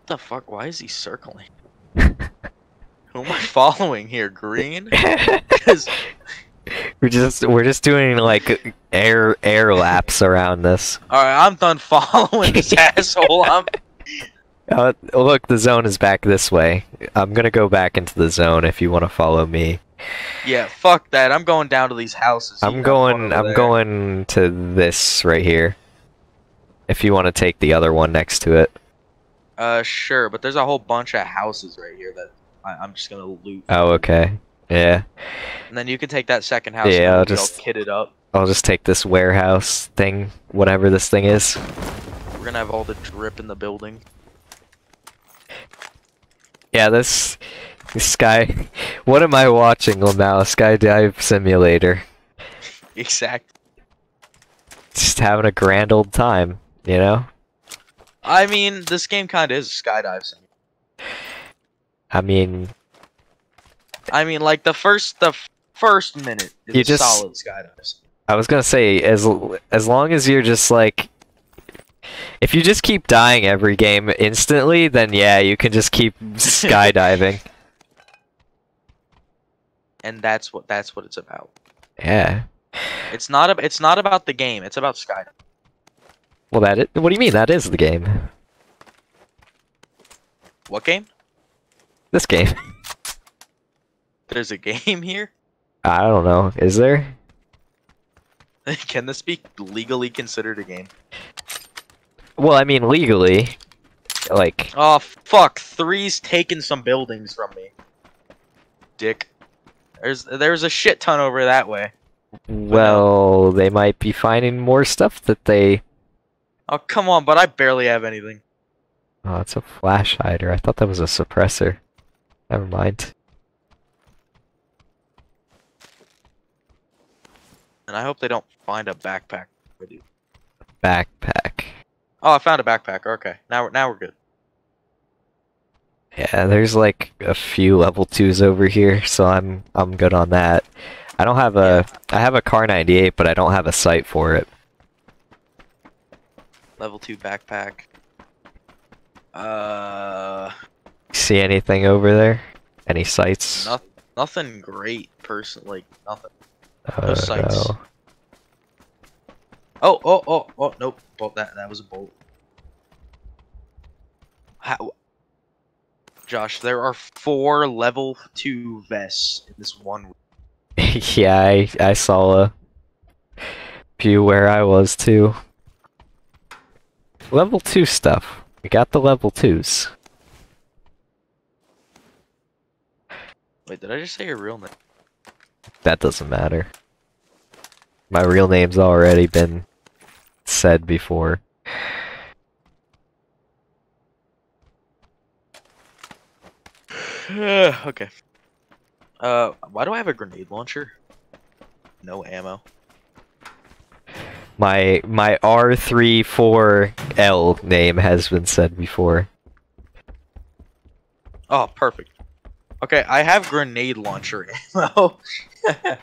the fuck? Why is he circling? Who am I following here? Green? we're just we're just doing like air air laps around this. all right, I'm done following this asshole. I'm. Uh, look, the zone is back this way. I'm gonna go back into the zone if you want to follow me. Yeah, fuck that. I'm going down to these houses. I'm going. I'm there. going to this right here. If you want to take the other one next to it. Uh, sure, but there's a whole bunch of houses right here that I, I'm just gonna loot. Oh, okay. Yeah, And then you can take that second house. Yeah, and I'll we'll be all just- kitted up. I'll just take this warehouse thing, whatever this thing is. We're gonna have all the drip in the building. Yeah, this sky. What am I watching, Lamau? Skydive Simulator. Exactly. Just having a grand old time, you know. I mean, this game kind of is a skydive sim. I mean, I mean, like the first the first minute is You just- solid skydive. I was gonna say as as long as you're just like, if you just keep dying every game instantly, then yeah, you can just keep skydiving. And that's what that's what it's about. yeah. It's not a, it's not about the game. It's about skydiving. Well, that is, what do you mean? That is the game. What game? This game. There's a game here. I don't know. Is there? Can this be legally considered a game? Well, I mean legally, like Oh fuck! Three's taking some buildings from me. Dick. There's there's a shit ton over that way. Uh, well, they might be finding more stuff that they. Oh come on! But I barely have anything. Oh, it's a flash hider. I thought that was a suppressor. Never mind. And I hope they don't find a backpack. Backpack. Oh, I found a backpack. Okay, now we're now we're good. Yeah, there's like a few level twos over here, so I'm I'm good on that. I don't have a I have a Kar98, but I don't have a sight for it. Level two backpack. Uh, See anything over there? Any sights? no, nothing great, personally. Like, nothing. Uh, sights. no. Oh, oh, oh, oh, nope. Bolt that that was a bolt. How? Josh, there are four level two vests in this one. yeah, I I saw a few where I was too. Level two stuff. We got the level twos. Wait, did I just say your real name? That doesn't matter. My real name's already been said before. okay. Uh, why do I have a grenade launcher? No ammo. My my R34L name has been said before. Oh, perfect. Okay, I have grenade launcher ammo.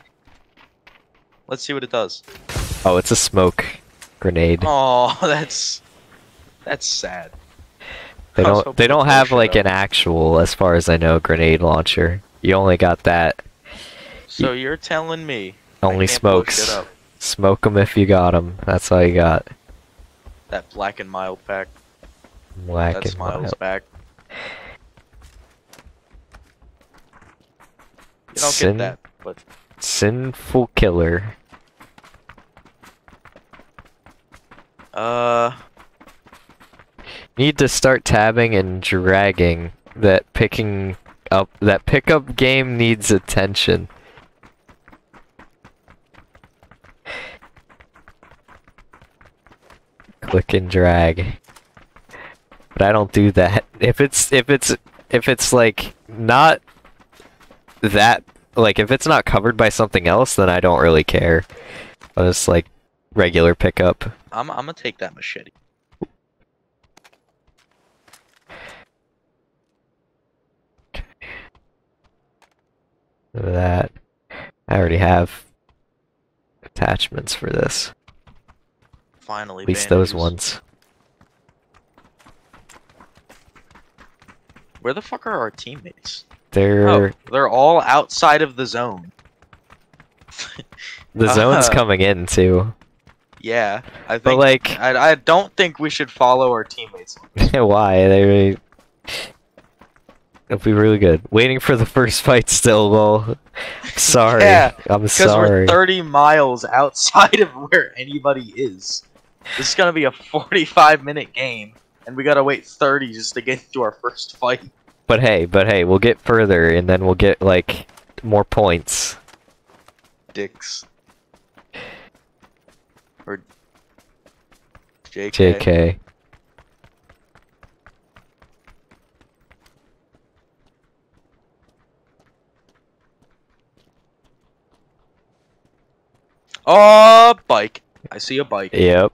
Let's see what it does. Oh, it's a smoke grenade. Oh, that's that's sad. They don't they don't have it like an actual, as far as I know, grenade launcher. You only got that. So you're telling me Only can't blow smokes. shit up. Smoke 'em if you got them. That's all you got. that black and mild pack? Black That's and Miles mild. back. You don't Sin- get that, but Sinful killer. uh, Need to start tabbing and dragging. That picking up that pickup game needs attention. Click and drag. But I don't do that. If it's if it's if it's like not that like if it's not covered by something else then I don't really care. But it's like regular pickup. I'm I'm gonna take that machete. That. I already have attachments for this. Finally, At least those ones. Where the fuck are our teammates? They're Oh, they're all outside of the zone. the zone's uh, coming in too. Yeah, I think. But like I, I don't think we should follow our teammates. why? They really It'll be really good. Waiting for the first fight still, lol. Sorry. Yeah, I'm Because sorry. we're 30 miles outside of where anybody is. This is gonna be a 45 minute game, and we gotta wait 30 just to get to our first fight. But hey, but hey, we'll get further and then we'll get like more points. Dicks. Or JK. JK. Oh, bike. I see a bike. Yep.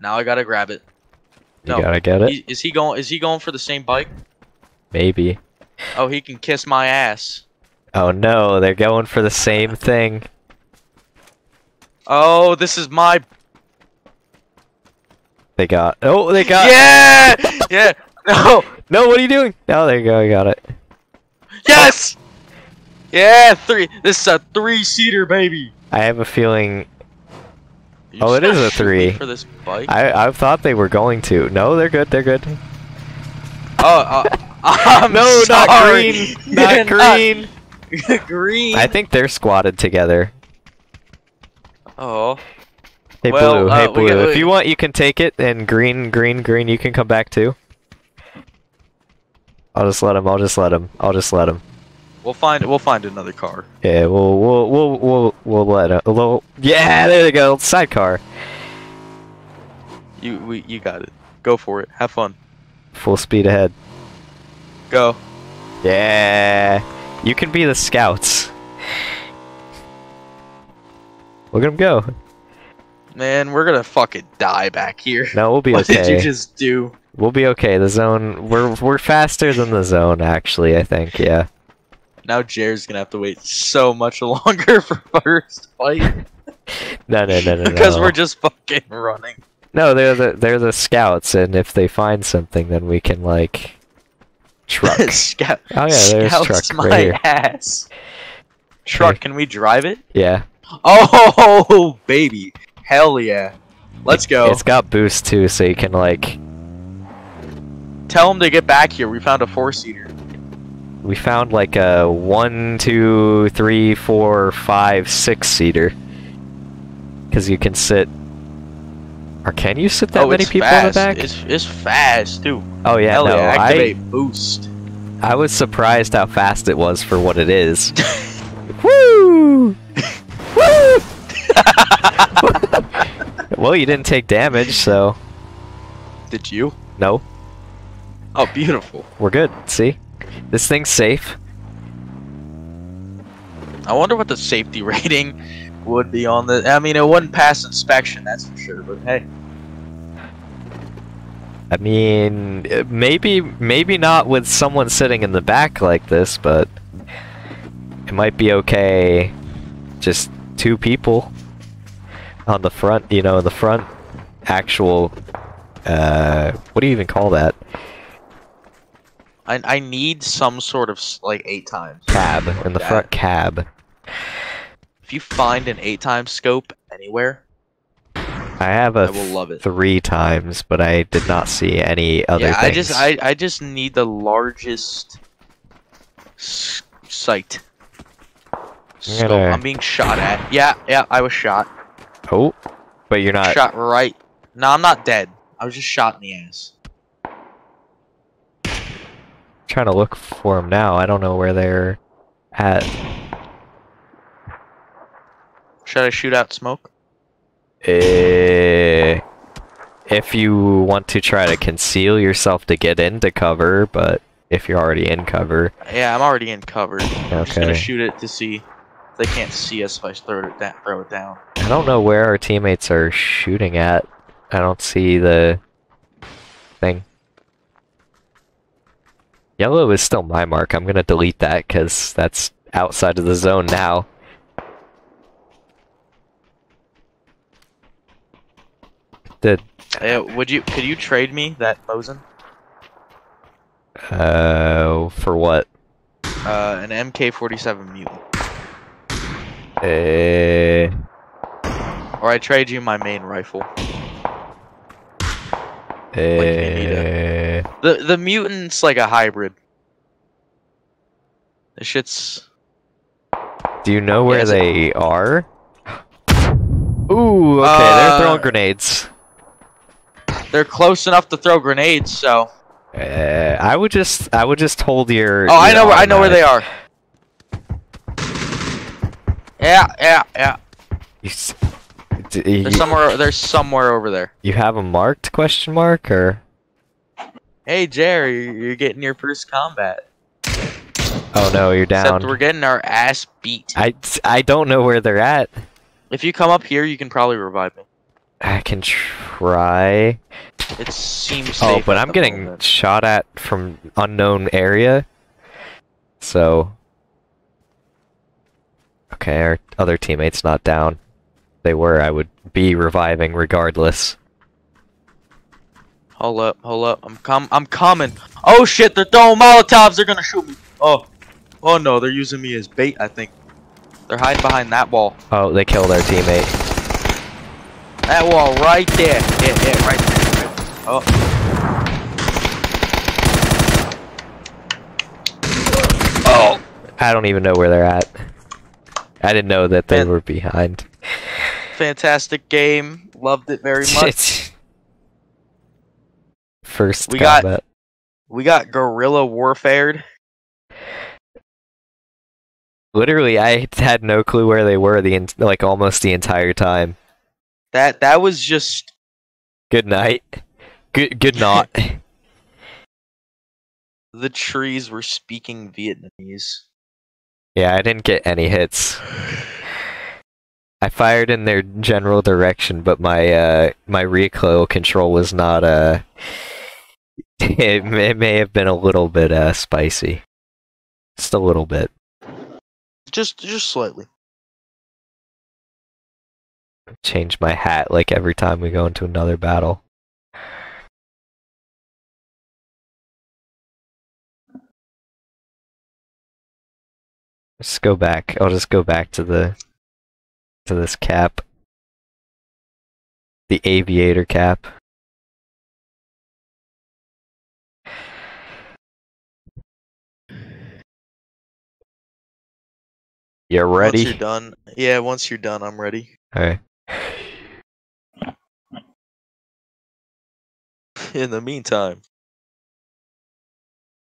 Now I gotta grab it. You gotta get it. He- is he going? Is he going for the same bike? Maybe. Oh, he can kiss my ass. Oh no, they're going for the same thing. Oh, this is my. They got. Oh, they got. Yeah, yeah. No. No, what are you doing? Oh, there you go. I got it. Yes. Yeah, three. This is a three-seater, baby. I have a feeling. You Oh, it is a three. for this bike. I I thought they were going to. No, they're good. They're good. Oh, uh, I'm no, not green. Not green. not green. I think they're squatted together. Oh, Hey Well, blue. uh, hey blue. got- if you want, you can take it. And green, green, green. You can come back too. I'll just let him. I'll just let him. I'll just let him. We'll find we'll find another car. Yeah, we'll we'll we'll we'll, we'll let a We'll, yeah, there they go. Sidecar. You we you got it. Go for it. Have fun. Full speed ahead. Go. Yeah. You can be the scouts. Look at him go. Man, we're gonna fucking die back here. No, we'll be what did you okay. just do? We'll be okay. The zone. We're we're faster than the zone. Actually, I think. Yeah. Now Jared's gonna have to wait so much longer for first fight No, no, no, no, because no. we're just fucking running. No, they're the they're the scouts, and if they find something, then we can like truck. Scout. Oh, yeah, there's Scouts truck my right here. ass. Truck, Okay. can we drive it? yeah, Oh, baby. Hell yeah. Let's go. it's got boost too, so you can like. Tell them to get back here. We found a four-seater. We found like a one, two, three, four, five, six seater. Because you can sit. Or can you sit that oh, many people fast. in the back? It's, it's fast, too. oh yeah, Hell no, yeah, I activate boost. I was surprised how fast it was for what it is. Woo! Woo! well, you didn't take damage, so Did you? no, Oh, beautiful. we're good. See, this thing's safe. I wonder what the safety rating would be on the. I mean, it wouldn't pass inspection, that's for sure. But hey, I mean, uh, maybe maybe not with someone sitting in the back like this, but it might be okay. Just two people on the front, you know, the front actual. Uh, what do you even call that? I I need some sort of like eight times. Cab in the front cab. If you find an eight times scope anywhere, I have a I will love it. three times, but I did not see any other yeah, things. I just I I just need the largest sight. Scope. gonna- I'm being shot at. Yeah, yeah, I was shot. Oh, but you're not. shot right. No, I'm not dead. I was just shot in the ass. Trying to look for them now. I don't know where they're at. Should I shoot out smoke? Eh, if you want to try to conceal yourself to get into cover, but if you're already in cover, Yeah, I'm already in cover. I'm just gonna shoot it to see if they can't see us if I throw it down. Throw it down. I don't know where our teammates are shooting at. I don't see the thing. Yellow is still my mark. I'm gonna delete that because that's outside of the zone now. The Hey, would you? Could you trade me that Mosin? uh for what? Uh, an MK47 mutant, Uh, or I trade you my main rifle. Uh, The the mutant's like a hybrid. This shit's. do you know Yeah, where it- they are? Ooh, okay, they're throwing Uh, grenades. They're close enough to throw grenades, so. Uh, I would just, I would just hold your. Oh, I know. where I know where they are. Yeah, yeah, yeah. You, s- d- you, They're somewhere. They're somewhere over there. you have them marked? Question mark or? Hey, Jerry, you're getting your first combat. Oh no, you're down. Except we're getting our ass beat. I, I don't know where they're at. If you come up here, you can probably revive me. I can try. It seems Oh, but I'm getting moment. shot at from unknown area. So. Okay, our other teammate's not down. They were, I would be reviving regardless. Hold up, hold up. I'm com. I'm coming. Oh shit! They're throwing molotovs. They're gonna shoot me. Oh, oh no! They're using me as bait. I think. They're hiding behind that wall. Oh, they killed our teammate. That wall right there. Yeah, yeah, right there. Right there. Oh. Oh. I don't even know where they're at. I didn't know that they Man. were behind. Fantastic game. Loved it very much. First We got- We got guerrilla warfared. Literally, I had no clue where they were the like almost the entire time. That that was just Good night. Good good night. the trees were speaking Vietnamese. yeah, I didn't get any hits. I fired in their general direction, but my uh my recoil control was not uh it, may- it may have been a little bit uh spicy. Just a little bit. Just just slightly. Change my hat like every time we go into another battle. Just go back. I'll just go back to the to this cap. The aviator cap. You're Once you're done, yeah. Once you're done, I'm ready. Alright. In the meantime,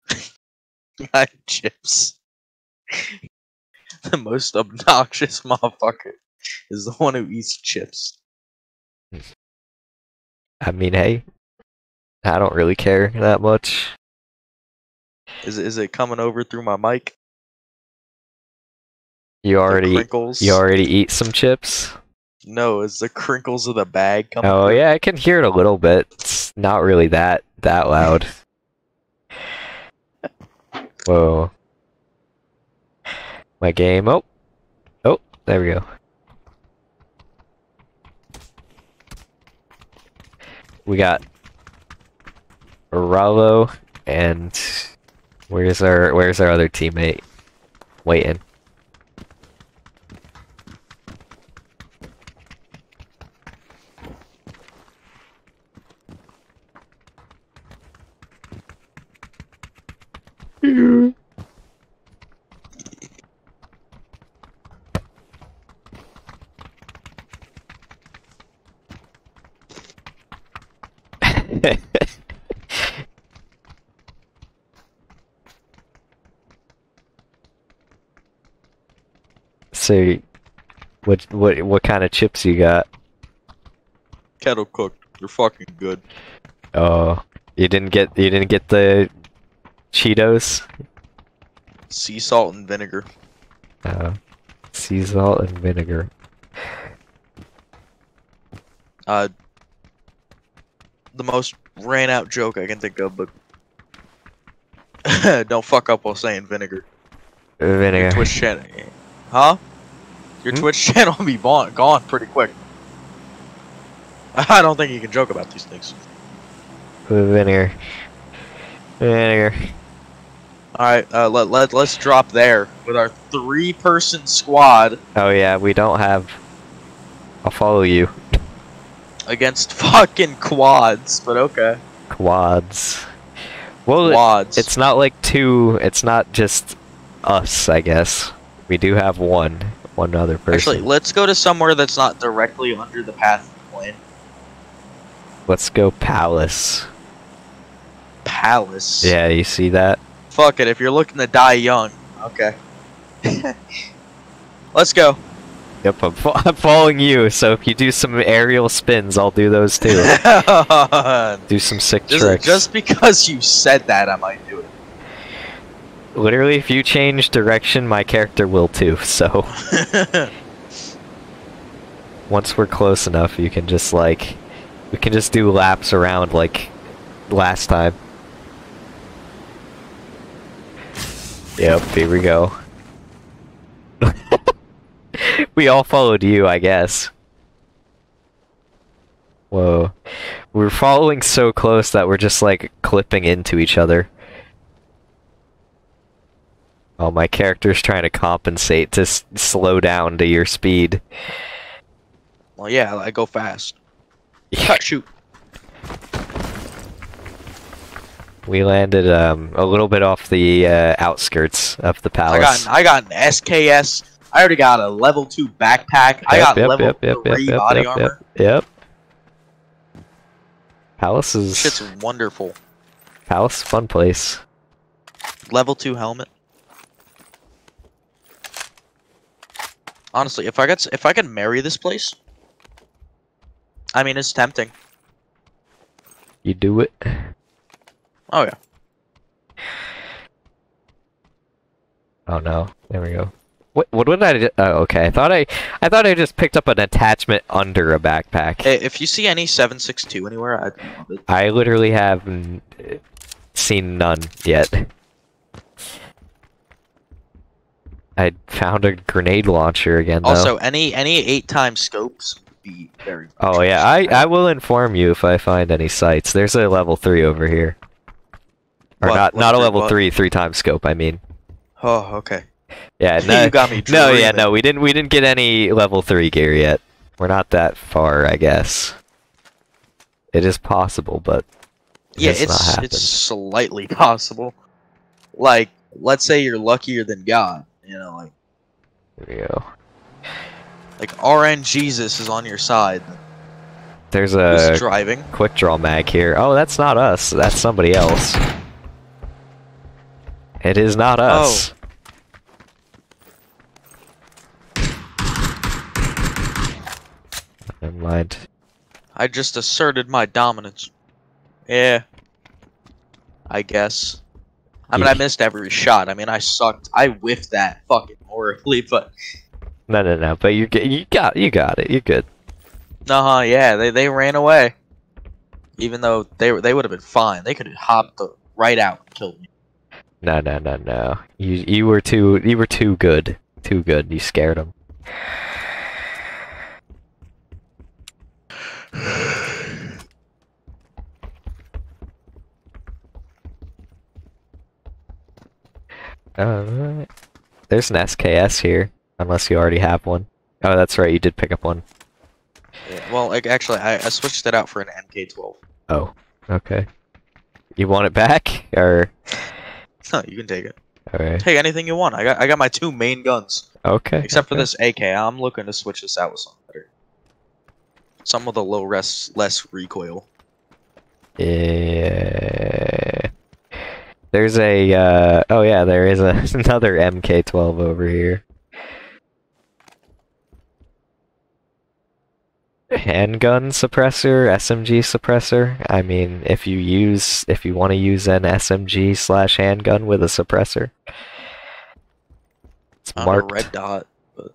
my chips. the most obnoxious motherfucker is the one who eats chips. I mean, hey, I don't really care that much. Is it, is it coming over through my mic? You already you already eat some chips? No, is the crinkles of the bag coming? Oh through? yeah, I can hear it a little bit. It's not really that that loud. Whoa. My game. Oh. Oh, there we go. We got Rallo and where's our where's our other teammate? Waiting. So, what what what kind of chips you got? Kettle cooked. They're fucking good. Oh, you didn't get you didn't get the Cheetos. Sea salt and vinegar. Uh, sea salt and vinegar. Uh, the most ran out joke I can think of, but don't fuck up while saying vinegar. Vinegar. Twitch channel, huh? Your Hmm? Twitch channel will be gone, gone pretty quick. I don't think you can joke about these things. Vinegar. Vinegar. All right, uh, let let let's drop there with our three-person squad Oh yeah, we don't have. I'll follow you. against fucking quads, but okay, Quads. Well, it- quads. it's not like two. It's not just us. I guess we do have one, one other person. actually let's go to somewhere that's not directly under the path of the plane. Let's go palace. Palace. Yeah, you see that? Fuck it. If you're looking to die young, okay. let's go. Yep, I'm, fo- I'm following you. So if you do some aerial spins, I'll do those too. do some sick just, tricks. just because you said that, I might. Literally, if you change direction, my character will too. So once we're close enough, you can just like, we can just do laps around like last time. Yep, here we go. we all followed you, I guess. Whoa. We're following so close that we're just like clipping into each other. Oh, my character's trying to compensate to s- slow down to your speed. well, yeah, I go fast. Cut, shoot. We landed um, a little bit off the uh, outskirts of the I palace. got I got an SKS. I already got a level two backpack. I got yep, level yep, yep, yep, three yep, body yep, armor. Yep. yep. Palace is Shit's wonderful. Palace, fun place. Level two helmet. Honestly, if I s- if I could marry this place, I mean it's tempting. You do it. Oh yeah. Oh no, there we go. What? What? Would I? do- Oh, okay. I thought I, I thought I just picked up an attachment under a backpack. Hey, if you see any 762 anywhere, I'd love it. I literally have seen none yet. I found a grenade launcher again, though. Also, any any eight times scopes would be very. oh yeah, I I will inform you if I find any sites. There's a level three over here, or What- not what not a level what? three three times scope. I mean, Oh, okay. yeah, no, you got me. no, yeah, no, we didn't we didn't get any level three gear yet. We're not that far, I guess. It is possible, but it Yeah, it's it's slightly possible. Like, let's say you're luckier than God. You know, like There we go. like RNGesus is on your side. There's Who's a driving? quick draw mag here. Oh, that's not us. That's somebody else. It is not oh. us. Oh. Never mind. I just asserted my dominance. Yeah. I guess. I mean, I missed every shot. I mean, I sucked. I whiffed that fucking horribly, but No, no, no. But you get, you got, you got it. You're good. uh huh. yeah, they they ran away. Even though they were- they would have been fine. They could have hopped right out and killed me. No, no, no, no. You, you were too, you were too good. Too good. You scared them. Alright. There's an SKS here, unless you already have one. Oh, that's right, you did pick up one. Yeah, well, like actually, I, I switched it out for an MK12. Oh, okay. You want it back, or No, you can take it. alright? Take anything you want. I got I got my two main guns. Okay. Except for this AK, I'm looking to switch this out with something better. Some with a low res less recoil. Yeah. There's a uh oh yeah, there is a, another MK12 over here. Handgun suppressor, SMG suppressor. I mean, if you use if you want to use an SMG slash handgun with a suppressor, it's On marked. a red dot. But...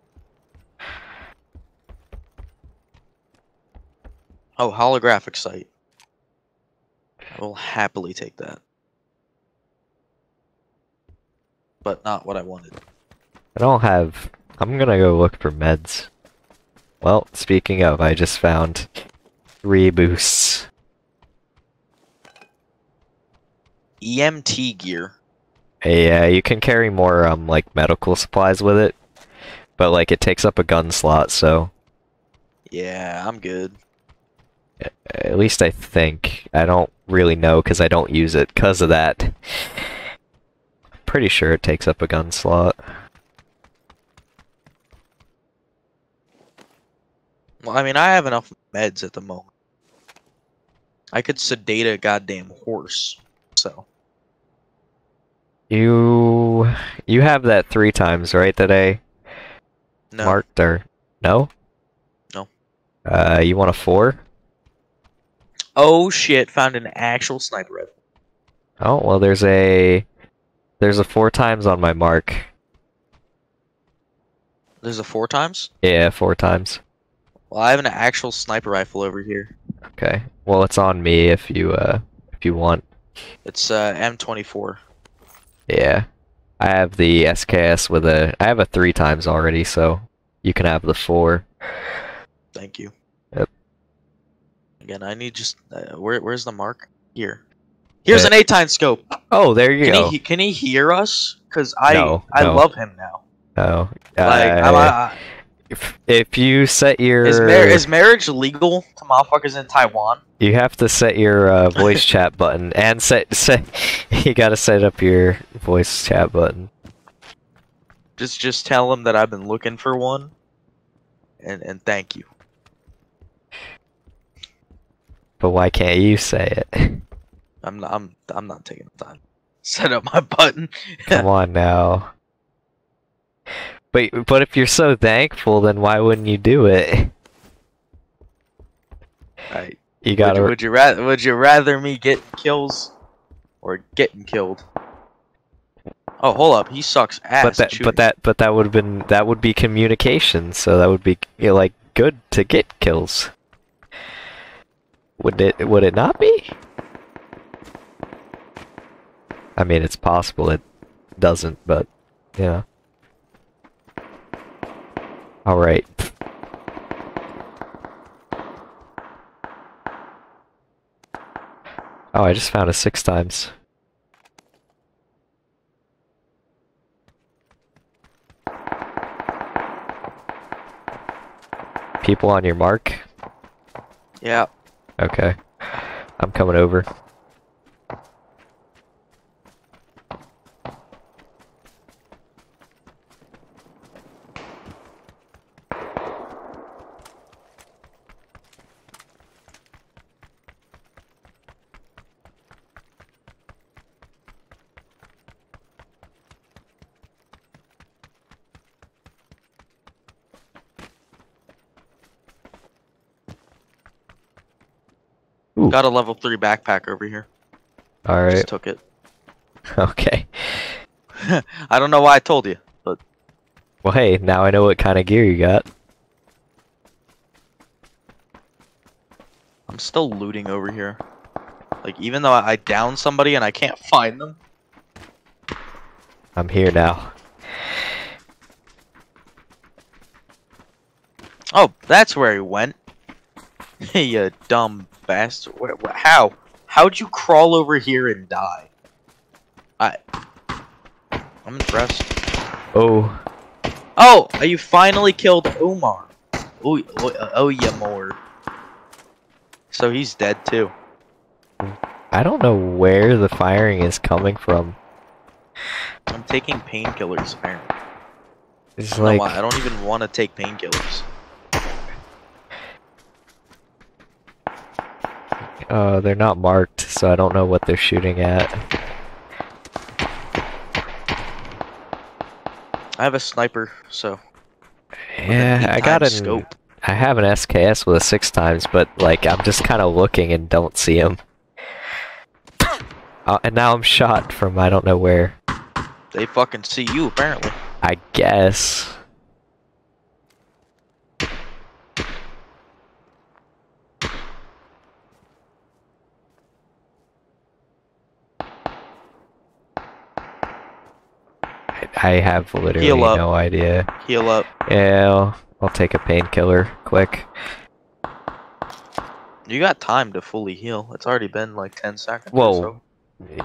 Oh, holographic sight. I will happily take that. But not what I wanted. I don't have. I'm gonna go look for meds. Well, speaking of, I just found three boosts. EMT gear. Yeah, you can carry more um like medical supplies with it, but like it takes up a gun slot, so Yeah, I'm good. at least I think I don't really know because I don't use it because of that. Pretty sure it takes up a gun slot. Well, I mean, I have enough meds at the moment. I could sedate a goddamn horse. So, You you have that three times, right? That I no. marked or no? No. Uh, you want a four? Oh shit, found an actual sniper rifle. Oh well, there's a there's a four times on my mark. There's a four times? Yeah, four times. Well, I have an actual sniper rifle over here. Okay. Well, it's on me if you uh if you want. It's uh M24. Yeah. I have the SKS with a I have a three times already, so you can have the four. Thank you. Yep. Again, I need just uh, where where's the mark? Here. Here's an eight time scope. Oh, there you Can go. he can he hear us? Cause I No, I no. love him now. Oh. Like uh, I'm, I, if, if you set your is, mar- is marriage legal to motherfuckers in Taiwan? you have to set your uh, voice chat button and set set you got to set up your voice chat button. Just just tell him that I've been looking for one. And and thank you. But why can't you say it? I'm not I'm I'm not taking the time. Set up my button. Come on now. But but if you're so thankful, then why wouldn't you do it? You Would gotta. you, would you rather would you rather me get kills or getting killed? Oh, hold up. He sucks ass. but that but that but that would have been that would be communication, so that would be you know, like good to get kills. Would it would it not be? I mean, it's possible it doesn't, but you know. All right. Oh, I just found it six times. People on your mark? Yeah. Okay. I'm coming over. Got a level three backpack over here. All right. Just took it. Okay. I don't know why I told you, but Well, hey, now I know what kind of gear you got. I'm still looting over here. Like even though I down somebody and I can't find them. I'm here now. Oh, that's where he went. you uh, dumb bastard. Where, where, how? How'd you crawl over here and die? I. I'm impressed. Oh, Oh, you finally killed Omar. Oh, oh, uh, oh yeah, more. So he's dead too. I don't know where the firing is coming from. I'm taking painkillers apparently. It's I like I don't even want to take painkillers. Uh, they're not marked, so I don't know what they're shooting at. I have a sniper, so. Yeah, I got an times scope. I have an SKS with a six times, but like I'm just kind of looking and don't see him. Uh, and now I'm shot from I don't know where. They fucking see you apparently. I guess. I- have literally Heal up. no idea. Heal up. Yeah, I'll, I'll take a painkiller quick. You got time to fully heal. It's already been like 10 seconds. or Whoa. so. You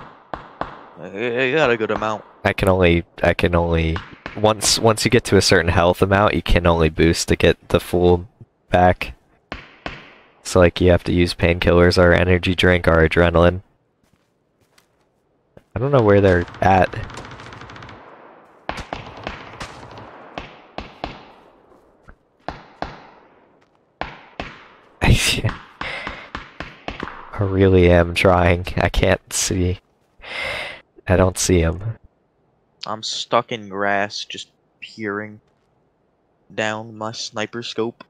you got a good amount. I can only I can only once once you get to a certain health amount, you can only boost to get the full back. So like you have to use painkillers or energy drink or adrenaline. I don't know where they're at. I really am trying. I can't see. I don't see him. I'm stuck in grass, just peering down my sniper scope.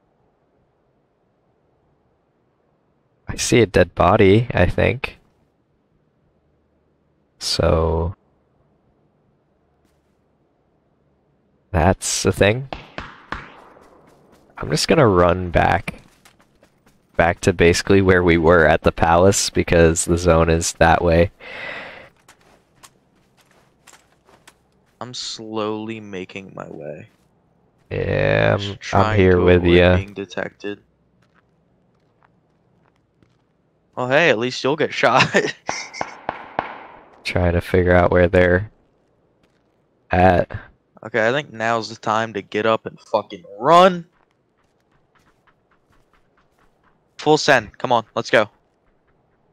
I see a dead body, I think. So that's the thing. I'm just gonna run back back to basically where we were at the palace because the zone is that way. I'm slowly making my way. Yeah, I'm, I'm here to with you. Being detected. Oh hey, at least you'll get shot. Trying to figure out where they're at. okay, I think now's the time to get up and fucking run. Full send. Come on, let's go.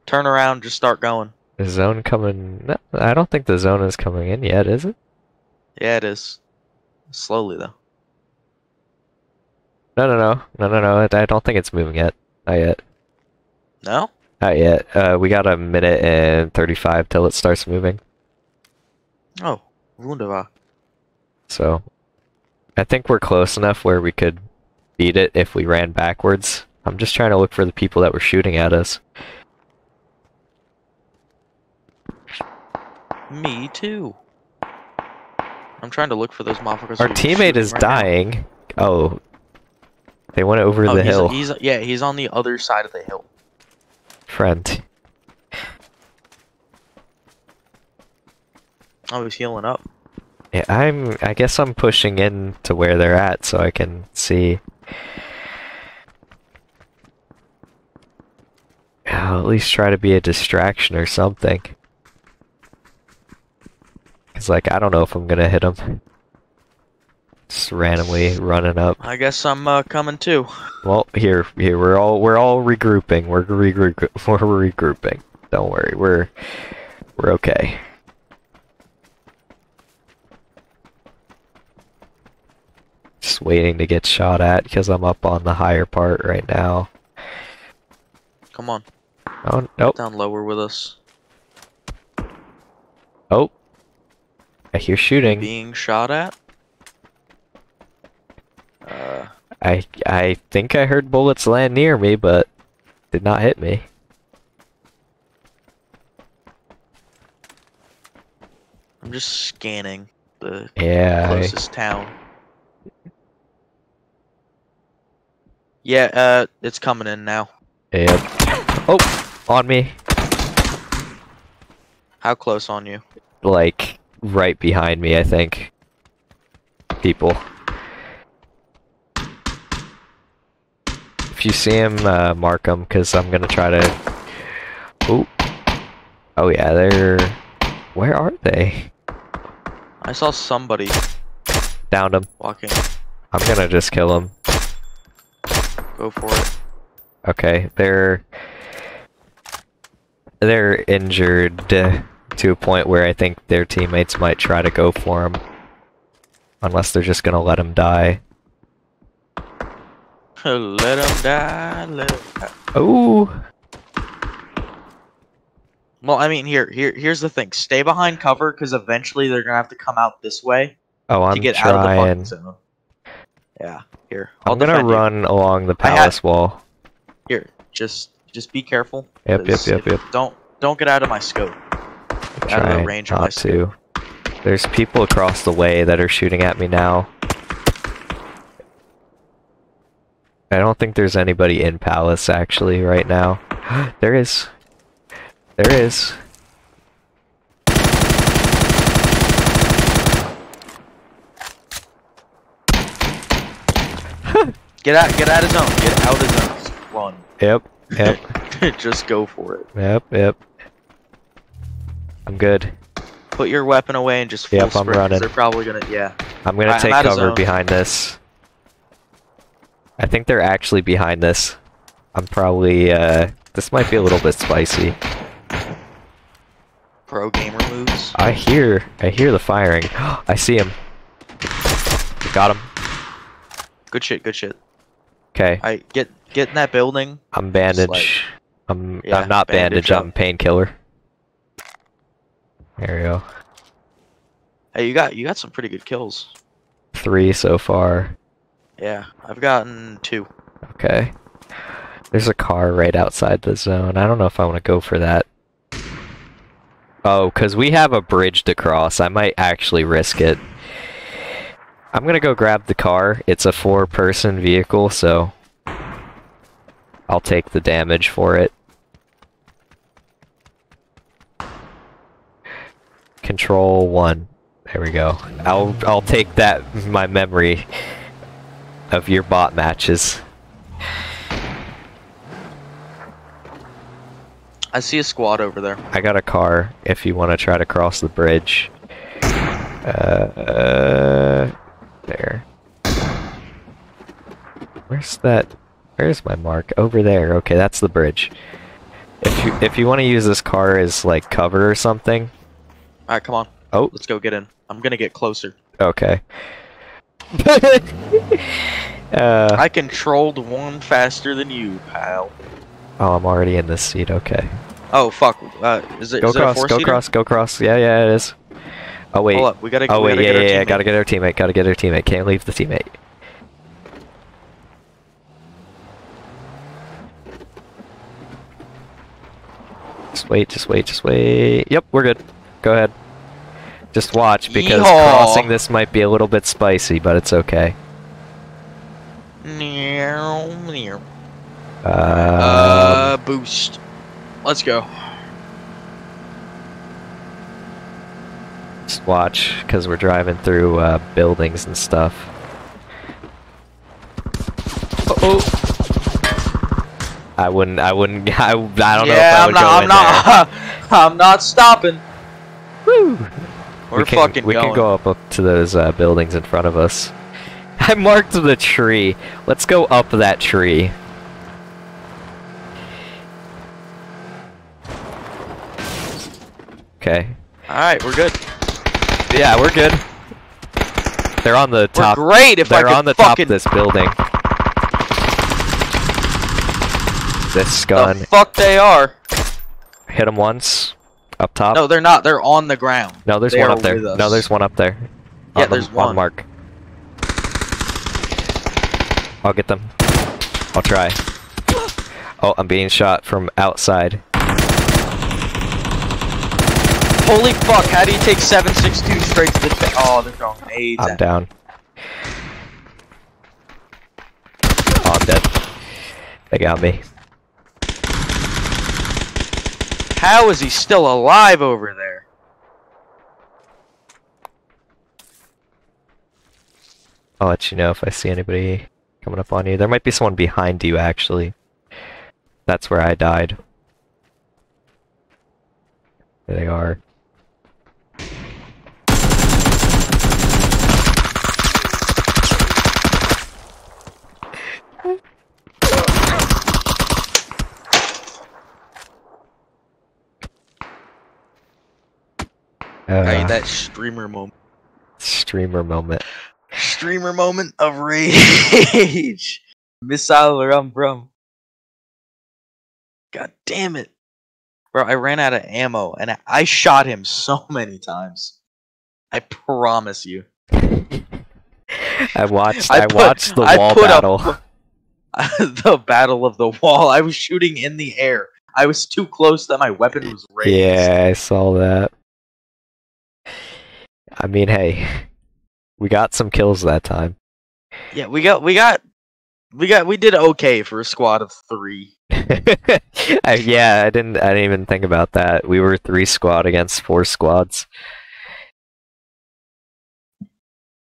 Turn around, just start going. The zone coming? No, I don't think the zone is coming in yet, is it? Yeah, it is. Slowly though. No, no, no, no, no, no. I don't think it's moving yet. Not yet. No? Not yet. Uh, we got a minute and 35 till it starts moving. Oh, wunderbar. So, I think we're close enough where we could beat it if we ran backwards. I'm just trying to look for the people that were shooting at us. Me too. I'm trying to look for those motherfuckers. Our teammate is right now. dying. Oh. They went over Oh, the he's, hill. He's yeah, he's on the other side of the hill. Friend. Oh, he's healing up. Yeah, I'm. I guess I'm pushing in to where they're at so I can see. I'll at least try to be a distraction or something. Cause like I don't know if I'm gonna hit him. Just randomly running up. I guess I'm uh, coming too. Well, here, here we're all we're all regrouping. We're regrouping. we're regrouping. Don't worry, we're we're okay. Just waiting to get shot at because I'm up on the higher part right now. Come on, Oh nope. down lower with us. Oh, I hear shooting. Being shot at. Uh, I I think I heard bullets land near me, but did not hit me. I'm just scanning the Yeah. I- closest town. Yeah, uh, it's coming in now. Yep. Oh, on me. How close on you? like right behind me, I think. People. If you see him, uh, mark him, because I'm gonna try to. Oh. Oh yeah, they're. Where are they? I saw somebody Downed him. walking. I'm gonna just kill him. Go for it. Okay, they're. They're injured uh, to a point where I think their teammates might try to go for him. Unless they're just gonna let him die. let him die. Let 'em die. Oh! Well, I mean, here, here, here's the thing. Stay behind cover, because eventually they're gonna have to come out this way Oh, I'm to get out of the fucking zone. Yeah, here. I'll I'm gonna defend you. run along the I had- palace wall. Here, just, just be careful. Yep, yep, yep, yep. Don't, don't get out of my scope. I'm out of the range of my not to. There's people across the way that are shooting at me now. I don't think there's anybody in palace actually right now. there is. There is. Get out, get out of zone. Get out of zone. Run. Yep. Yep. just go for it. yep. Yep. I'm good. Put your weapon away and just full Yep, I'm running. They're probably gonna, yeah. I'm gonna I'm take of cover behind this. I think they're actually behind this. I'm probably, uh, this might be a little bit spicy. Pro gamer moves. I hear, I hear the firing. I see him. Got him. Good shit. Good shit. Okay, I get get in that building. I'm bandage. like- I'm, Yeah, I'm not bandage. bandage. I'm painkiller. There we go. Hey, you got you got some pretty good kills. Three so far. Yeah, I've gotten two. Okay. There's a car right outside the zone. I don't know if I want to go for that. Oh, because we have a bridge to cross. I might actually risk it. I'm gonna go grab the car. It's a four-person vehicle, so I'll take the damage for it. Control one. There we go. I'll I'll take that my memory of your bot matches. I see a squad over there. I got a car if you want to try to cross the bridge. Uh, uh, there. Where's that? Where's my mark? Over there. Okay, that's the bridge. If you if you want to use this car as like cover or something. All right, come on. Oh. let's go get in. I'm gonna get closer. Okay. uh, I controlled one faster than you, pal. oh, I'm already in this seat. Okay. Oh fuck. Uh, is it? Go is it a cross. Go cross. Go cross. Yeah, yeah, it is. Oh wait. Hold up. We gotta. Oh wait, gotta yeah, get our yeah, yeah. teammate. Gotta get our teammate. Gotta get our teammate. Can't leave the teammate. Just wait, just wait, just wait. Yep, we're good. Go ahead. Just watch because Yeehaw. crossing this might be a little bit spicy, but it's okay. Uh, Uh, boost. Let's go. just watch because we're driving through uh, buildings and stuff. Oh. I wouldn't. I wouldn't. I, I don't know if yeah, I I'm would not. go I'm in not. I'm not stopping. Woo! We're we can, fucking We going. can go up, up to those uh, buildings in front of us. I marked the tree. Let's go up that tree. Okay. All right, we're good. Yeah, we're good. They're on the We're top. great if I They're could on the top of this building. This gun. the fuck they are. Hit them once. Up top. No, they're not. They're on the ground. No, there's they one up there. No, there's one up there. Yeah, On the- there's on one. mark. I'll get them. I'll try. Oh, I'm being shot from outside. Holy fuck! How do you take seven six two straight to the? Fa- oh, they're throwing AIDS. I'm down. Oh, I'm dead. They got me. How is he still alive over there? I'll let you know if I see anybody coming up on you. There might be someone behind you, actually. That's where I died. There they are. I Uh, that streamer moment. streamer moment. Streamer moment of rage. Missile rum brum. God damn it. Bro, I ran out of ammo and I, I shot him so many times. I promise you. I watched. I I, put- watched the I wall put up- battle. the battle of the wall. I was shooting in the air. I was too close that my weapon was raised. Yeah, I saw that. I mean, hey, we got some kills that time. Yeah, we got we got we got we did okay for a squad of 3. I, yeah, I didn't. I didn't even think about that. We were three squad against four squads.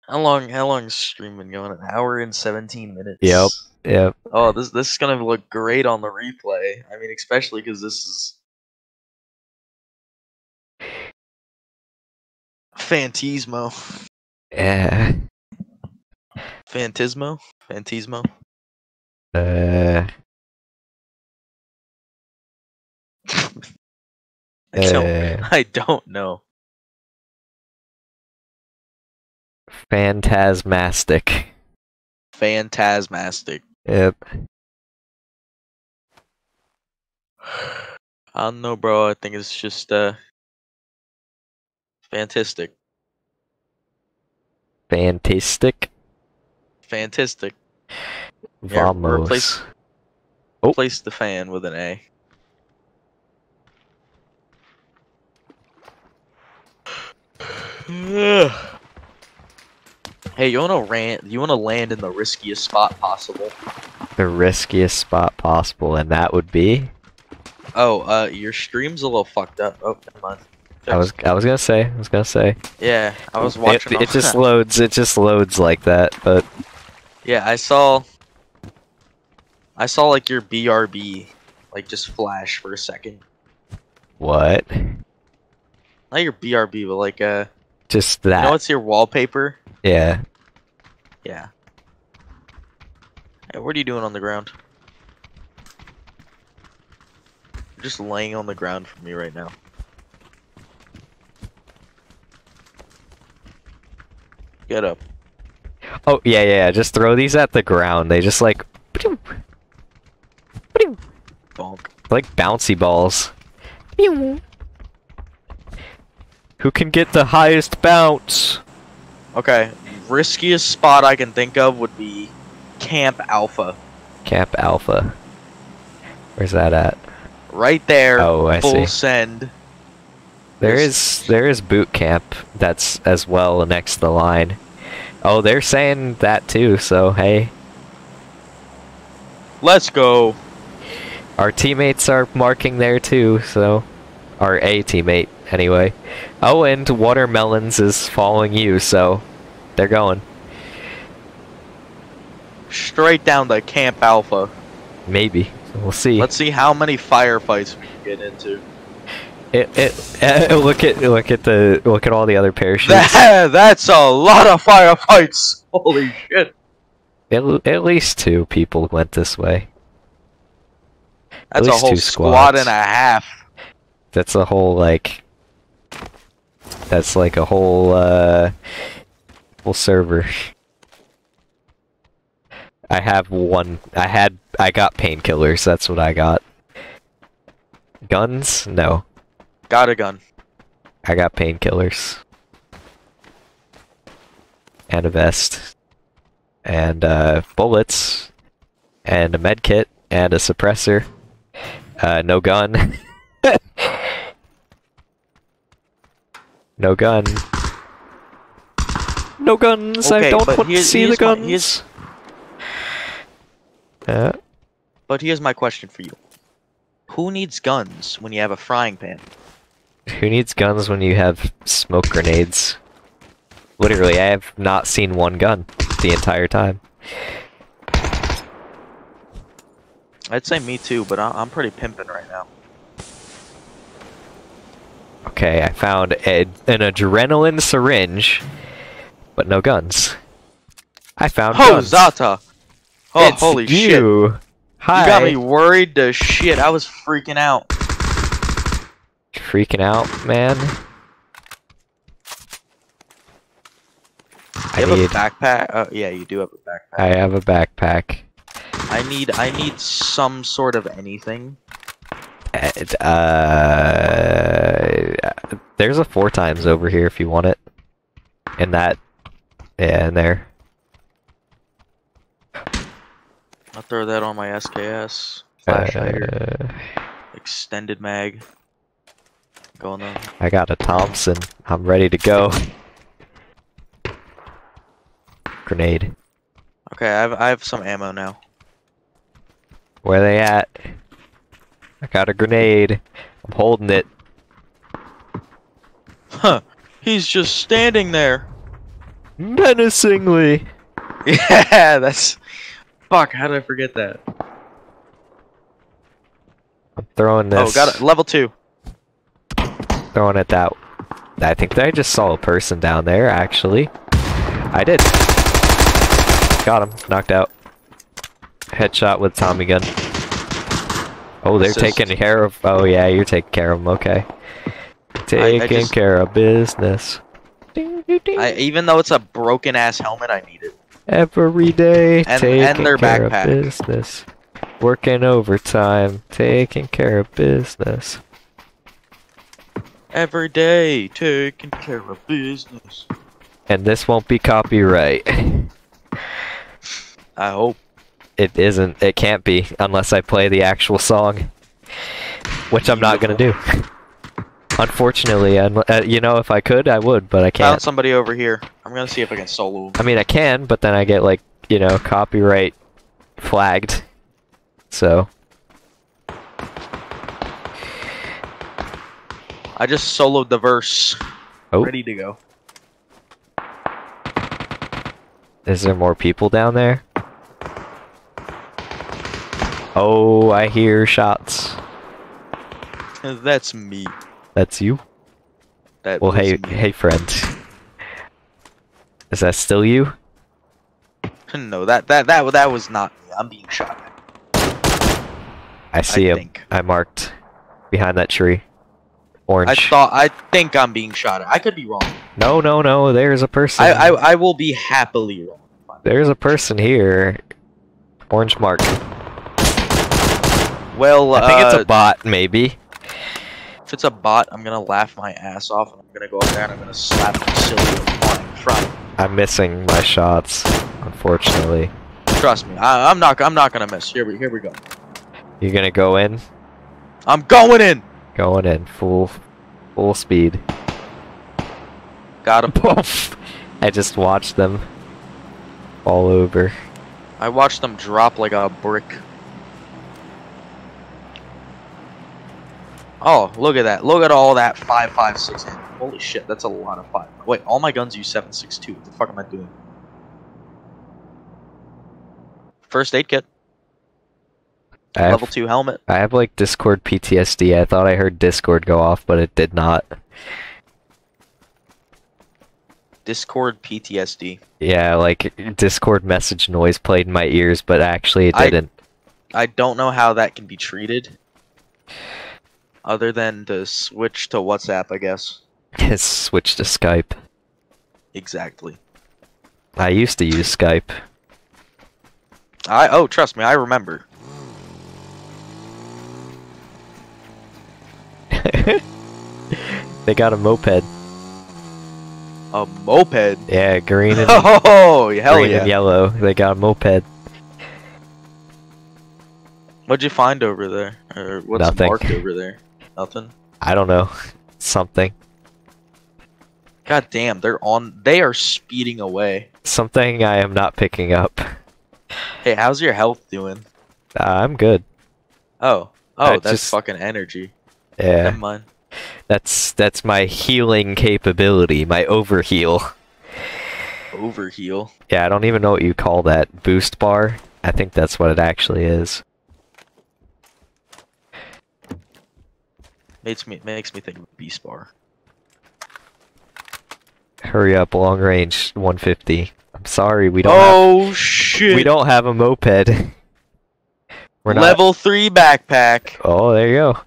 How long how long is stream been going? An hour and 17 minutes. Yep. Yep. Oh, this this is gonna look great on the replay. I mean, especially because this is Fantismo, Yeah. Fantismo, Fantismo. Uh. I don't, uh I don't know. phantasmastic. Phantasmastic. Yep. I don't know, bro. I think it's just uh, fantastic, Fantastic. fantastic. Yeah, Vamos. replace- Oh. Place the fan with an A. hey, you wanna rant? You wanna land in the riskiest spot possible? The riskiest spot possible, and that would be. Oh, uh, your stream's a little fucked up. Oh, never mind. I was. I was gonna say. I was gonna say. Yeah, I was watching. It, all- just loads. It just loads like that. But yeah, I saw. I saw like your BRB, like just flash for a second. what? Not your BRB, but like uh, Just you that. know it's your wallpaper? yeah. Yeah. Hey, what are you doing on the ground? You're just laying on the ground for me right now. Get up. Oh yeah, yeah. yeah, Just throw these at the ground. They just like. Bonk. Like bouncy balls. Who can get the highest bounce? Okay, riskiest spot I can think of would be Camp Alpha. Camp Alpha. Where's that at? Right there. Oh, I full see. send. There is there is boot camp that's as well next to the line. Oh, they're saying that too. So hey, Let's go. our teammates are marking there too. So our A teammate anyway. Oh, and watermelons is following you. So they're going. Straight down to Camp Alpha. Maybe we'll see. Let's see how many firefights we can get into. It, it, look at look at the look at all the other parachutes. That, that's a lot of firefights. Holy shit. at, at least two people went this way. That's a whole squad and a half. That's a whole like. That's like a whole uh, whole server. I have one. I had. I got painkillers. That's what I got. Guns? No. Got a gun. I got painkillers. And a vest. And uh, bullets. And a med kit. And a suppressor. Uh, no gun. no gun. No guns. I don't want to see the here's my- guns. here's- Uh, But here's my question for you. Who needs guns when you have a frying pan? Who needs guns when you have smoke grenades? Literally, I have not seen one gun the entire time. I'd say me too, but I- I'm pretty pimping right now. Okay, I found a, an adrenaline syringe, but no guns. I found Oh, guns. Zata! Oh, It's holy you. shit. You got me worried to shit. I was freaking out. Freaking out, man. I You have need. a backpack? Oh, yeah, you do have a backpack. I have a backpack. I need I need some sort of anything. Uh, there's a four times over here if you want it. In that, yeah, in there. I'll throw that on my SKS. Flash. Uh, Extended mag. Go on. I got a Thompson. I'm ready to go. Grenade. Okay, I have I have some ammo now. Where they at? I got a grenade. I'm holding it. Huh. He's just standing there. Menacingly. Yeah, that's Fuck, how did I forget that? I'm throwing this. Oh, got it. Level 2. Throwing it that. I think I just saw a person down there, actually. I did. Got him. Knocked out. Headshot with Tommy gun. Oh, they're Assist. taking care of. Oh, yeah, you're taking care of them. Okay. Taking just- care of business. I, even though it's a broken ass helmet, I need it. Every day, And- taking and their care of backpack. business. Working overtime, taking care of business. Every day, taking care of business. And this won't be copyright. I hope. It isn't. It can't be unless I play the actual song, which I'm not gonna do. Unfortunately, unle- uh, you know, if I could, I would, but I can't. somebody over here. I'm gonna see if I can solo. I mean, I can, but then I get like, you know, copyright flagged. So I just soloed the verse. Oh. Ready to go. Is there more people down there? Oh, I hear shots. That's me. That's you? That Well, hey, me. hey, friend. Is that still you? No, that that that that was not me. I'm being shot. I see him. think. I marked behind that tree. Orange. I thought I think I'm being shot at. I could be wrong. No, no, no. There's a person. I I, I will be happily wrong. There's a person here. Orange mark. Well, I think it's uh, a bot, maybe. if it's a bot, I'm gonna laugh my ass off, and I'm gonna go up there and I'm gonna slap one in front. I'm missing my shots, unfortunately. Trust me, I, I'm not I'm not gonna miss. Here we here we go. You're gonna go in? I'm going in. Going in, full, Full speed. Got him. I just watched them fall over. I watched them drop like a brick. Oh, look at that. Look at all that 556 ammo. Holy shit, that's a lot of 5. Wait, all my guns use 762. What the fuck am I doing? First aid kit. I have, Level 2 helmet. I have like Discord PTSD. I thought I heard Discord go off, but it did not. Discord PTSD. Yeah, like Discord message noise played in my ears, but actually it didn't. I don't know how that can be treated. Other than to switch to WhatsApp, I guess. It's switched to Skype. Exactly. I used to use Skype. I oh, trust me, I remember. they got a moped. A moped. Yeah, green and Oh, hell green yeah! and yellow. They got a moped. What'd you find over there? Or what's Nothing. marked over there? Nothing. I don't know. Something. God damn, they're on. They are speeding away. Something I am not picking up. Hey, how's your health doing? Uh, I'm good. Oh, oh, I that's just- fucking energy. Yeah, Never mind. that's that's my healing capability, my overheal. Overheal. Yeah, I don't even know what you call that. Boost bar? I think that's what it actually is. Makes me makes me think of Beast Bar. Hurry up, long range 150. I'm sorry, we don't Oh shit! we don't have a moped. We're not Level three backpack. Oh, there you go.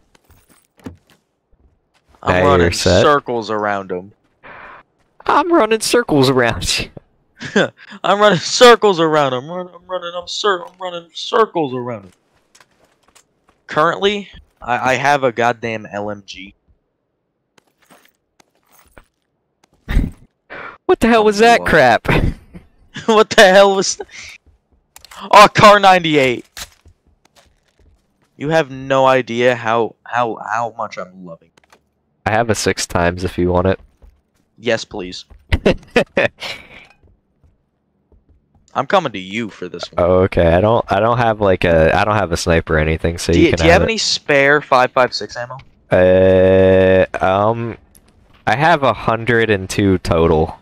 I'm running circles around them. I'm running circles around you. I'm running circles around him. Run, I'm running. I'm, cir- I'm running circles around him. Currently, I, I have a goddamn LMG. What the hell was that crap? what the hell was? Th- oh, car 98. You have no idea how how how much I'm loving. I have a six times if you want it. Yes, please. I'm coming to you for this one. oh, okay. I don't. I don't have like a. I don't have a sniper or anything, so do you you, do you have have any spare 556 ammo? Uh, um, I have a hundred and two total.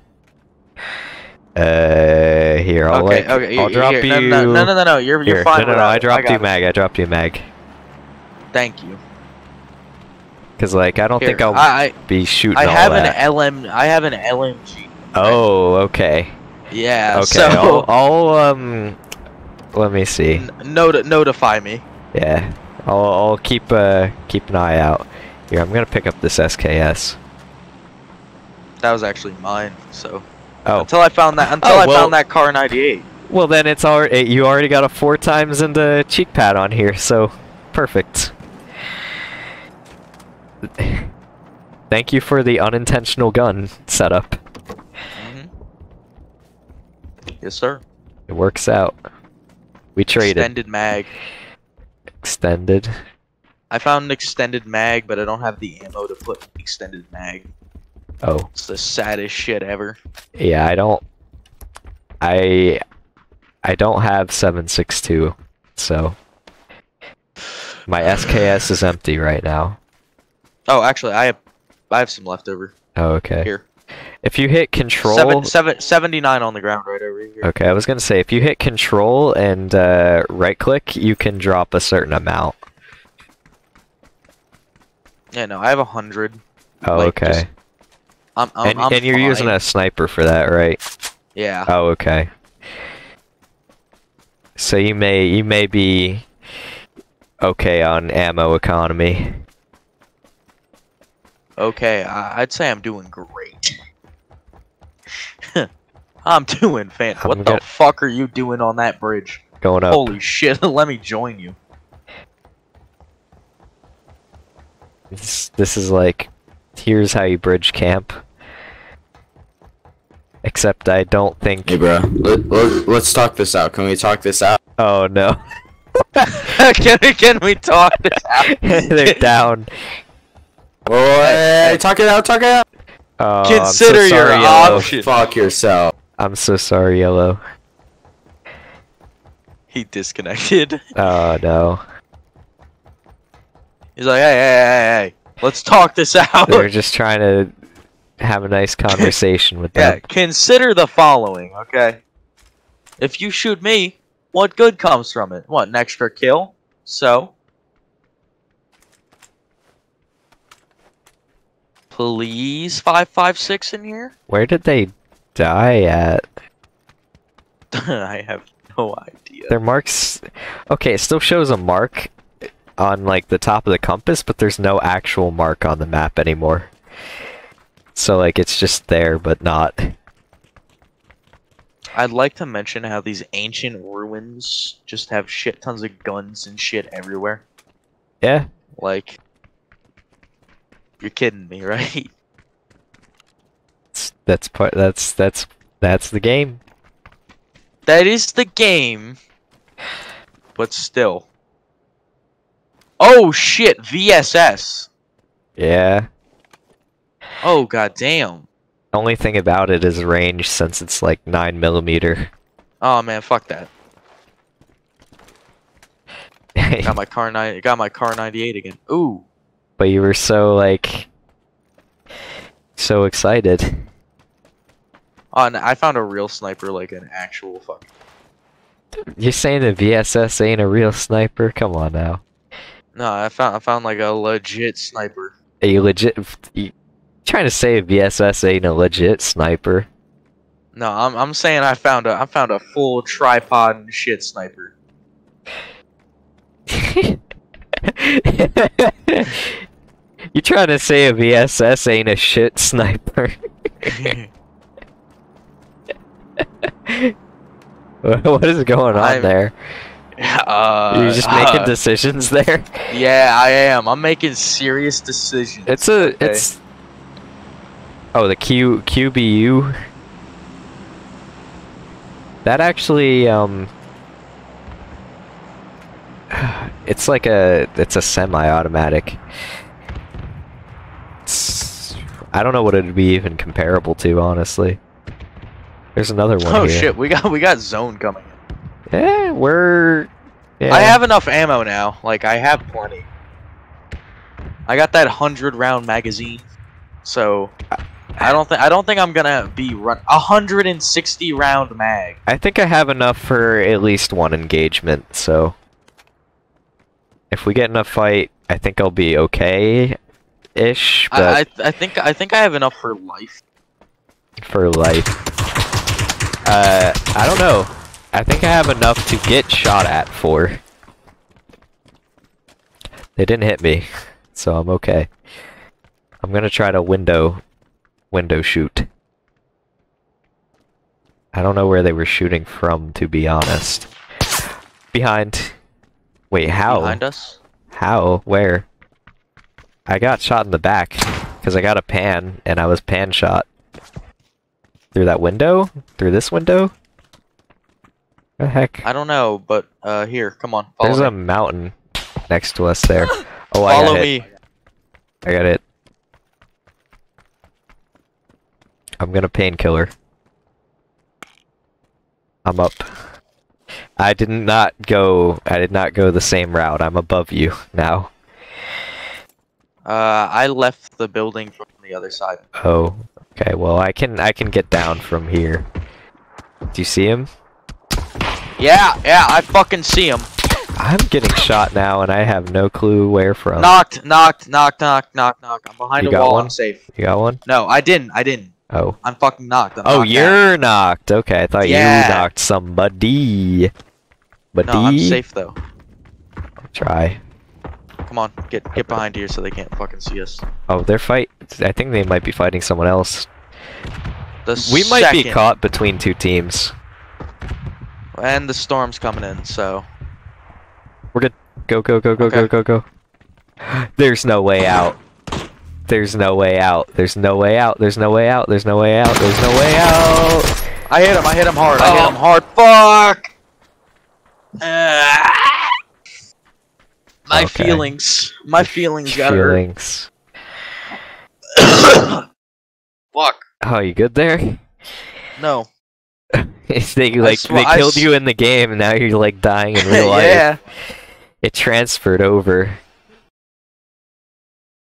Uh, here I'll okay, like, okay. I'll drop here, you. No, no, no, no. You're Here, you're fine. no, no, no. I dropped got you it. mag. I dropped you mag. Thank you. Cause like I don't think I'll I be shooting I, have that. an LM. I have an LMG. Oh, okay. Yeah. Okay. So I'll, I'll um. Let me see. n- noti- notify me. Yeah, I'll I'll keep uh keep an eye out. Here, I'm gonna pick up this SKS. That was actually mine. So Oh, until I found that, until Oh, I well- found that Kar98. well then it's already you already got a four times and a cheek pad on here, so perfect. Thank you for the unintentional gun setup. hmm Yes, sir. It works out. We traded Extended mag. extended. I found an extended mag, but I don't have the ammo to put extended mag. Oh, It's the saddest shit ever. yeah, I don't. I I don't have 762, so my SKS is empty right now. Oh, actually, I have, I have some left over Oh, okay. here. If you hit control, Seven, seven, 79 on the ground right over here. okay, I was gonna say if you hit control and uh, right click, you can drop a certain amount. Yeah, no, I have a hundred. Oh, Like, okay. just- I'm, I'm, and I'm and you're using a sniper for that, right? Yeah. Oh, okay. So you may you may be okay on ammo economy. Okay, I, I'd say I'm doing great. I'm doing fan. I'm what the gonna- fuck are you doing on that bridge? Going up. Holy shit! Let me join you. This, this is like, here's how you bridge camp. Except I don't think. Hey, bro. Let, let, let's talk this out. Can we talk this out? Oh no, can we can we talk this out? they're down. Boy, talk it out, talk it out. Oh, I'm so Consider your sorry, Yellow. option. Fuck yourself. I'm so sorry, Yellow. He disconnected. Oh no. He's like, hey, hey, hey, hey, let's talk this out. They're just trying to have a nice conversation with Yeah, them. consider the following, okay? If you shoot me, what good comes from it? What, an extra kill? So? Please 556 in here? Where did they die at? I have no idea. Their marks. Okay, it still shows a mark on like the top of the compass, but there's no actual mark on the map anymore. So like it's just there, but not. I'd like to mention how these ancient ruins just have shit tons of guns and shit everywhere. Yeah. Like, you're kidding me, right? That's part. That's that's that's the game. That is the game, but still. Oh shit, VSS. Yeah. Oh god damn. Only thing about it is range, since it's like nine millimeter. Oh man, fuck that. Got my car nine. Got my Kar98 again. Ooh. But you were so like so excited. Oh, and I found a real sniper, like an actual fuck. You're saying the VSS ain't a real sniper? Come on now. No, I found I found like a legit sniper. A legit? You trying to say VSS ain't a legit sniper? No, I'm I'm saying I found a I found a full tripod and shit sniper. you trying to say a VSS ain't a shit sniper? what is going on I'm- there? uh, You're just making uh, decisions there. Yeah, I am. I'm making serious decisions. It's a okay? it's. Oh, the Q QBU. That actually um. It's like a it's a semi-automatic. I don't know what it'd be even comparable to, honestly. There's another one Oh here. shit, we got we got zone coming. Yeah, we're. Yeah. I have enough ammo now. Like I have plenty. I got that hundred round magazine, so I don't think I don't think I'm gonna be run a hundred and sixty round mag. I think I have enough for at least one engagement, so if we get in a fight, I think I'll be okay-ish, but I, I I think I think I have enough for life. for life, uh, I don't know. I think I have enough to get shot at for. They didn't hit me, so I'm okay. I'm gonna try to window, window shoot. I don't know where they were shooting from, to be honest. Behind. Wait, how? Behind us. How? Where? I got shot in the back because I got a pan and I was pan shot through that window. Through this window. The heck? I don't know, but uh, here, come on, follow There's me. a mountain next to us there. Oh, I follow got it. me. I got it. I'm gonna painkiller. I'm up. I did not go. I did not go the same route. I'm above you now. Uh, I left the building from the other side. Oh, okay. Well, I can I can get down from here. Do you see him? Yeah, yeah, I fucking see him. I'm getting shot now, and I have no clue where from. Knocked, knocked, knocked, knocked, knocked, knocked. I'm behind You a got wall. one? I'm safe. You got one? No, I didn't. I didn't. Oh. I'm fucking knocked. I'm Oh, knocked you're knocked. Okay, I thought Yeah. you knocked somebody. Buddy. No, I'm safe though. I'll Try. Come on, get get behind here so they can't fucking see us. Oh, they're fight. I think they might be fighting someone else. The We might be caught between two teams. and the storm's coming in. So We're good. Go, go, go, go, Okay. go, go, go. There's no way out. There's no way out. There's no way out. There's no way out. There's no way out. There's no way out. I hit him. I hit him hard. I hit Oh. him hard. Fuck. Ah. My Okay. feelings. My feelings got hurt. Feelings. Fuck. Oh, you good there? No. they like they killed you in the game, and now you're like dying in real life. yeah. It transferred over.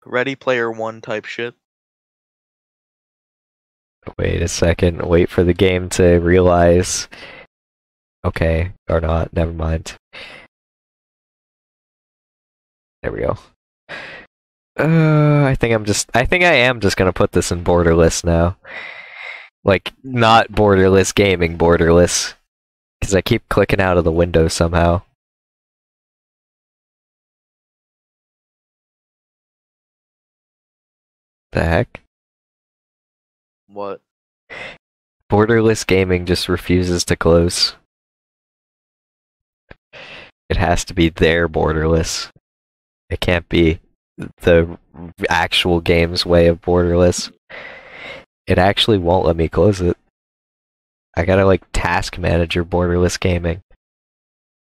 Ready Player One type shit. Wait a second. Wait for the game to realize. Okay, or not. Never mind. There we go. Uh, I think I'm just. I think I am just gonna put this in borderless now. Like not borderless gaming, borderless, because I keep clicking out of the window somehow. The heck? What? Borderless gaming just refuses to close. It has to be their borderless. It can't be the actual game's way of borderless. It actually won't let me close it. I gotta like task manager borderless gaming.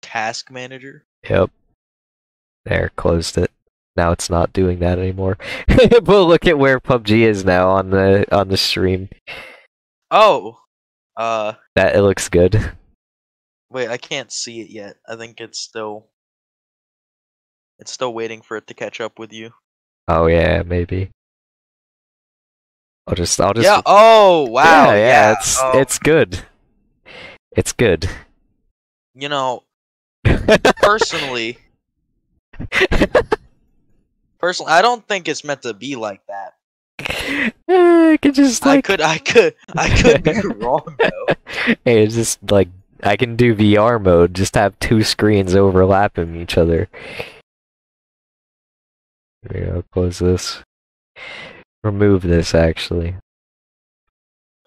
Task Manager? Yep. There, closed it. Now it's not doing that anymore. but look at where PUBG is now on the on the stream. Oh. Uh. That it looks good. Wait, I can't see it yet. I think it's still. It's still waiting for it to catch up with you. Oh yeah, maybe. I'll just I'll just yeah. Oh wow. yeah, Yeah. yeah, it's oh, it's good. It's good. You know, personally, personally, I don't think it's meant to be like that. Eh, I could just like... I could, I could, I could be wrong though. hey, it's just like I can do VR mode, just have two screens overlapping each other. Here, I'll close this. Remove this actually.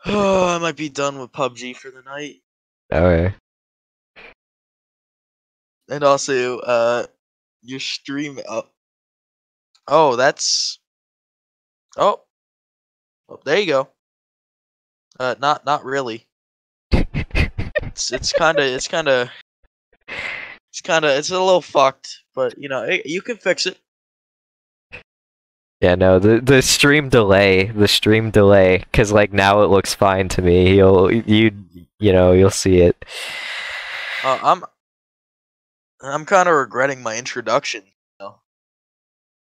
Oh, I might be done with PUBG for the night. Okay. And also, uh, your stream. Oh, oh, that's. Oh, oh, there you go. Uh, not, not really. It's, it's kind of, it's kind of, it's kind of, it's a little fucked. But you know, eh, you can fix it. Yeah, no, the the stream delay, the stream delay, because like now it looks fine to me. You'll you you know you'll see it. Uh, I'm, I'm kind of regretting my introduction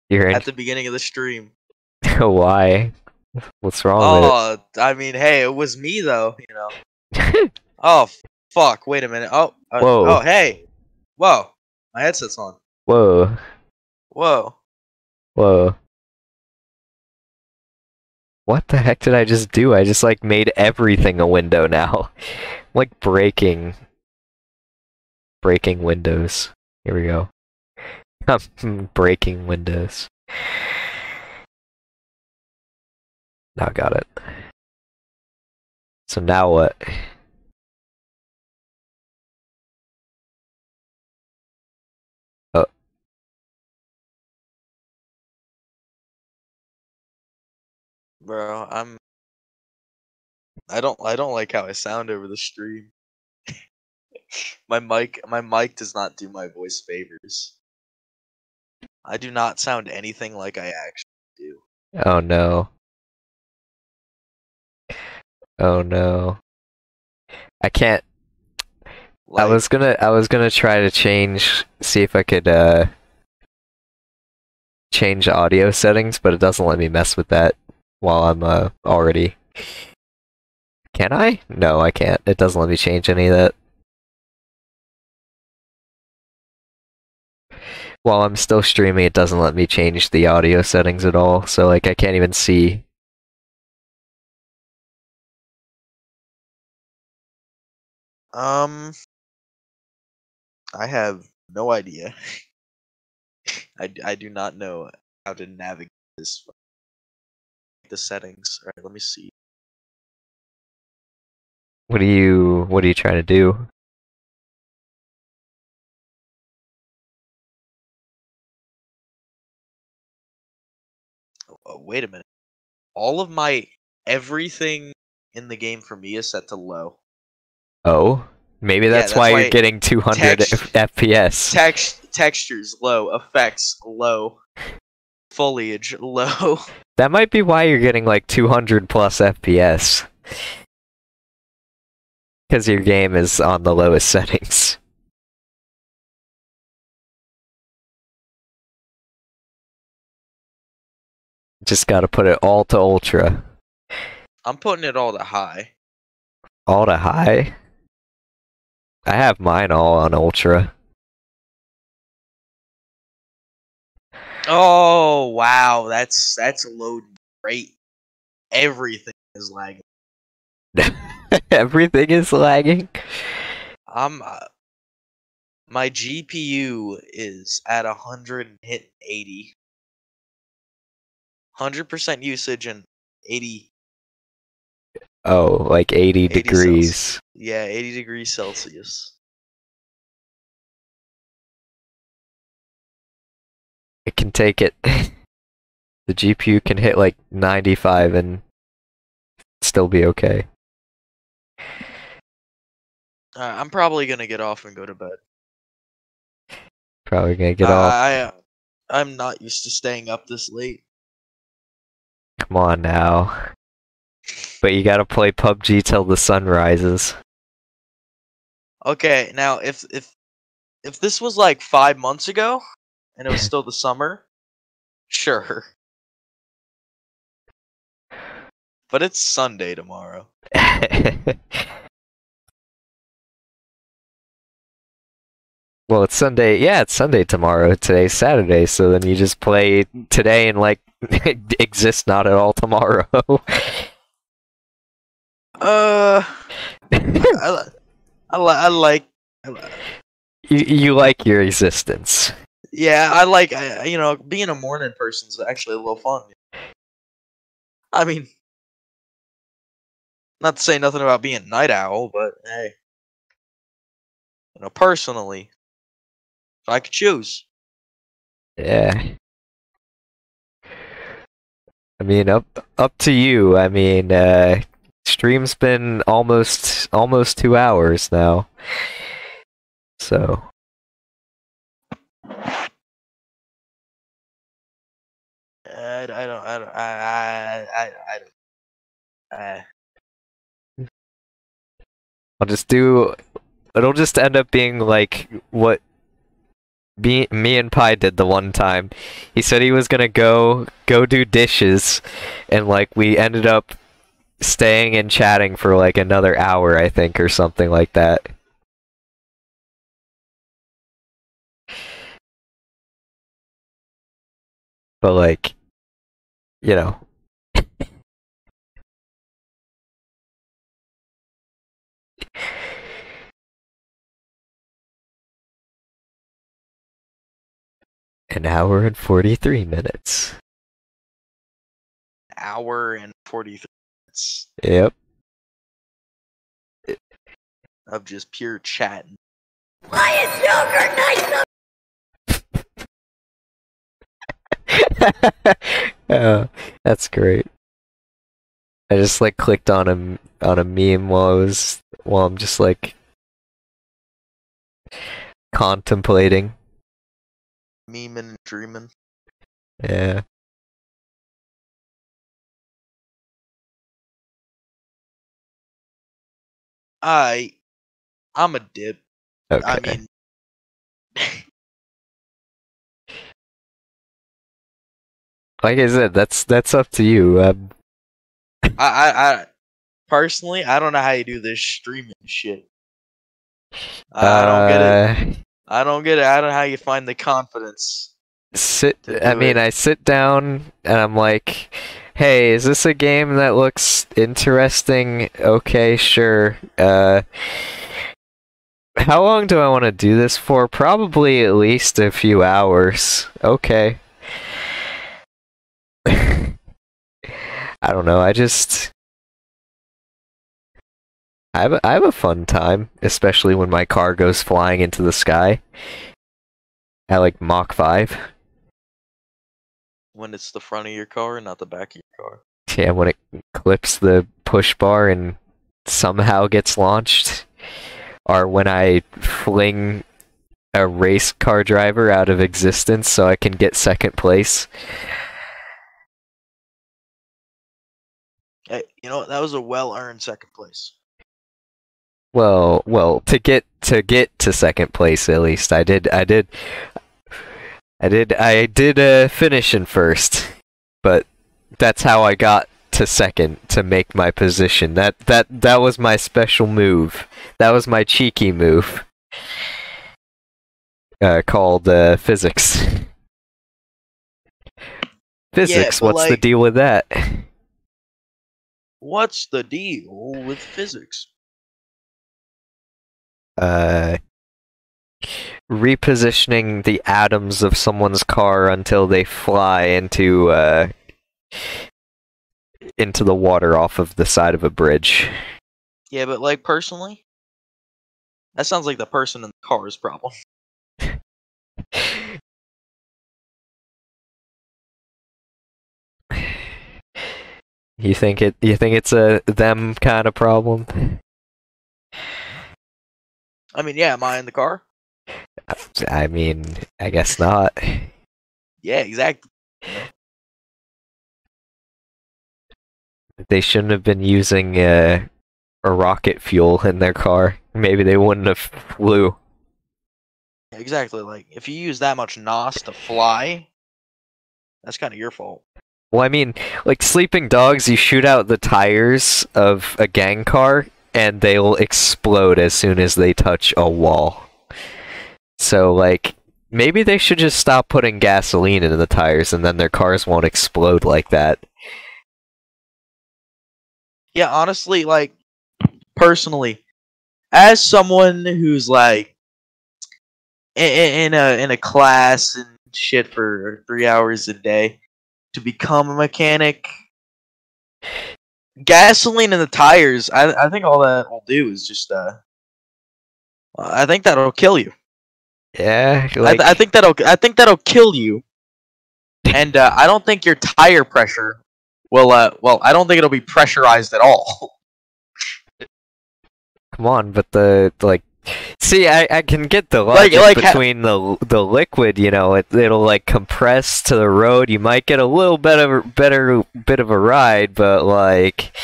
You're in. at the beginning of the stream. Why? What's wrong with Oh, I mean, hey, it was me though. You know. Oh f- fuck! Wait a minute. Oh. Uh, Whoa. Oh hey. Whoa. My headset's on. Whoa, Whoa. whoa. What the heck did I just do? I just like made everything a window now. like breaking breaking windows. Here we go. I'm breaking windows. Now got it. So now what? Bro, I'm. I don't. I don't like how I sound over the stream. my mic. My mic does not do my voice favors. I do not sound anything like I actually do. Oh no. Oh no. I can't I was gonna I was gonna try to change see if I could uh change audio settings, but it doesn't let me mess with that while I'm uh already Can I? No, I can't. It doesn't let me change any of that. While I'm still streaming, it doesn't let me change the audio settings at all, so like I can't even see Um. I have no idea. I, I do not know how to navigate this. The settings. All right, let me see. What are you what are you trying to do? Oh, oh, wait a minute. All of my everything in the game for me is set to low. Oh, maybe Yeah, that's, that's why, why you're getting 200 text- FPS. Text textures low, effects low. Foliage low. That might be why you're getting like 200 plus FPS. Because your game is on the lowest settings. Just gotta put it all to ultra. I'm putting it all to high. All to high? I have mine all on ultra. Oh wow, that's that's loading great. Everything is lagging. Everything is lagging. I'm uh, my GPU is at a hundred and hit eighty. Hundred percent usage and eighty. Oh, like 80, 80 degrees. Yeah, eighty degrees Celsius. It can take it. the GPU can hit like 95 and still be okay. Uh, I'm probably gonna get off and go to bed. Probably gonna get Uh, off. I, uh, I'm not used to staying up this late. Come on now. But you gotta play PUBG till the sun rises. Okay, now if if if this was like five months ago and it was still the summer, sure. But it's Sunday tomorrow. well, it's Sunday. Yeah, it's Sunday tomorrow. Today's Saturday, so then you just play today and like exist not at all tomorrow. Uh, I, I, I like. I you you like your existence. Yeah, I like. I, you know, being a morning person is actually a little fun. I mean, not to say nothing about being night owl, but hey, you know, personally, if I could choose. Yeah. I mean, up up to you. I mean, uh, stream's been almost almost two hours now, so I, I don't. I don't. I. I. I. Don't. I, I'll just do. It'll just end up being like what me, me and Pi did the one time. He said he was gonna go go do dishes, and like we ended up staying and chatting for like another hour, I think, or something like that. But like, you know. An hour and 43 minutes. hour and forty three minutes Yep. of just pure chatting. oh, that's great. I just like clicked on a on a meme while I was while I'm just like contemplating. Memeing and dreaming. Yeah. I. I'm a dip. Okay. I mean. Like I said, that's that's up to you. Um, I, I, I personally, I don't know how you do this streaming shit. I don't get it. uh, I don't get it. I don't know how you find the confidence. Sit. I mean, it. I sit down and I'm like, "Hey, is this a game that looks interesting? Okay, sure. Uh, how long do I want to do this for? Probably at least a few hours. Okay. I don't know. I just I have a, I have a fun time, especially when my car goes flying into the sky at like Mach 5. When it's the front of your car, and not the back of your car. Yeah, when it clips the push bar and somehow gets launched. Or when I fling a race car driver out of existence so I can get second place. You know? That was a well-earned second place. Well, well, to get to get to second place at least, I did, I did, I did, I did uh, finish in first, but that's how I got to second to make my position. That that that was my special move. That was my cheeky move. Uh, called uh, physics. Physics. but what's the deal with that? What's the deal with physics? uh, repositioning the atoms of someone's car until they fly into uh, into the water off of the side of a bridge. Yeah, but like personally, that sounds like the person in the car's problem. You think it? You think it's a them kind of problem? I mean, yeah, am I in the car? I mean, I guess not. Yeah, exactly. They shouldn't have been using uh, a rocket fuel in their car. Maybe they wouldn't have flew. Exactly. Like, if you use that much NOS to fly, that's kind of your fault. Well, I mean, like sleeping dogs, you shoot out the tires of a gang car and they'll explode as soon as they touch a wall. So, like, maybe they should just stop putting gasoline into the tires and then their cars won't explode like that. Yeah, honestly, like, personally, as someone who's like in, in a in a class and shit for three hours a day to become a mechanic, gasoline in the tires, I I think all that will do is just uh, I think that'll kill you. Yeah, I, th- I think that'll I think that'll kill you, and uh, I don't think your tire pressure will. Uh, well, I don't think it'll be pressurized at all. come on, but the like. See, I, I can get the logic like ha- between the the liquid. You know, it it'll like compress to the road. You might get a little bit of better bit of a ride, but like,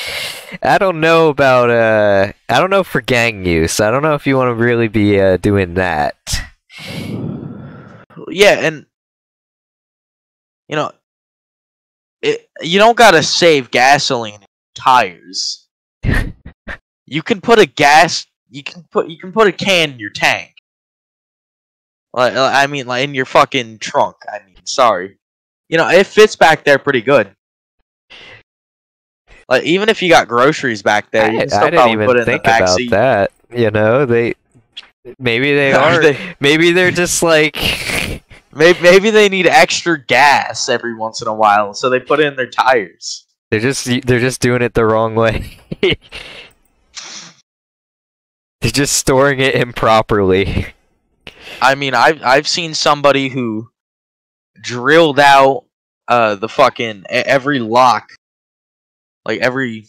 I don't know about uh, I don't know for gang use. I don't know if you want to really be uh, doing that. yeah, and you know, it, you don't gotta save gasoline tires. you can put a gas. You can put you can put a can in your tank. Like uh, I mean, like in your fucking trunk. I mean, sorry. You know, it fits back there pretty good. Like even if you got groceries back there, you I, can still I didn't probably even put it in think the back about seat. that. You know, they maybe they Are are. they- Maybe they're just like. Maybe, maybe they need extra gas every once in a while, so they put it in their tires. They're just they're just doing it the wrong way. they're just storing it improperly. I mean, I've I've seen somebody who drilled out uh the fucking every lock, like every,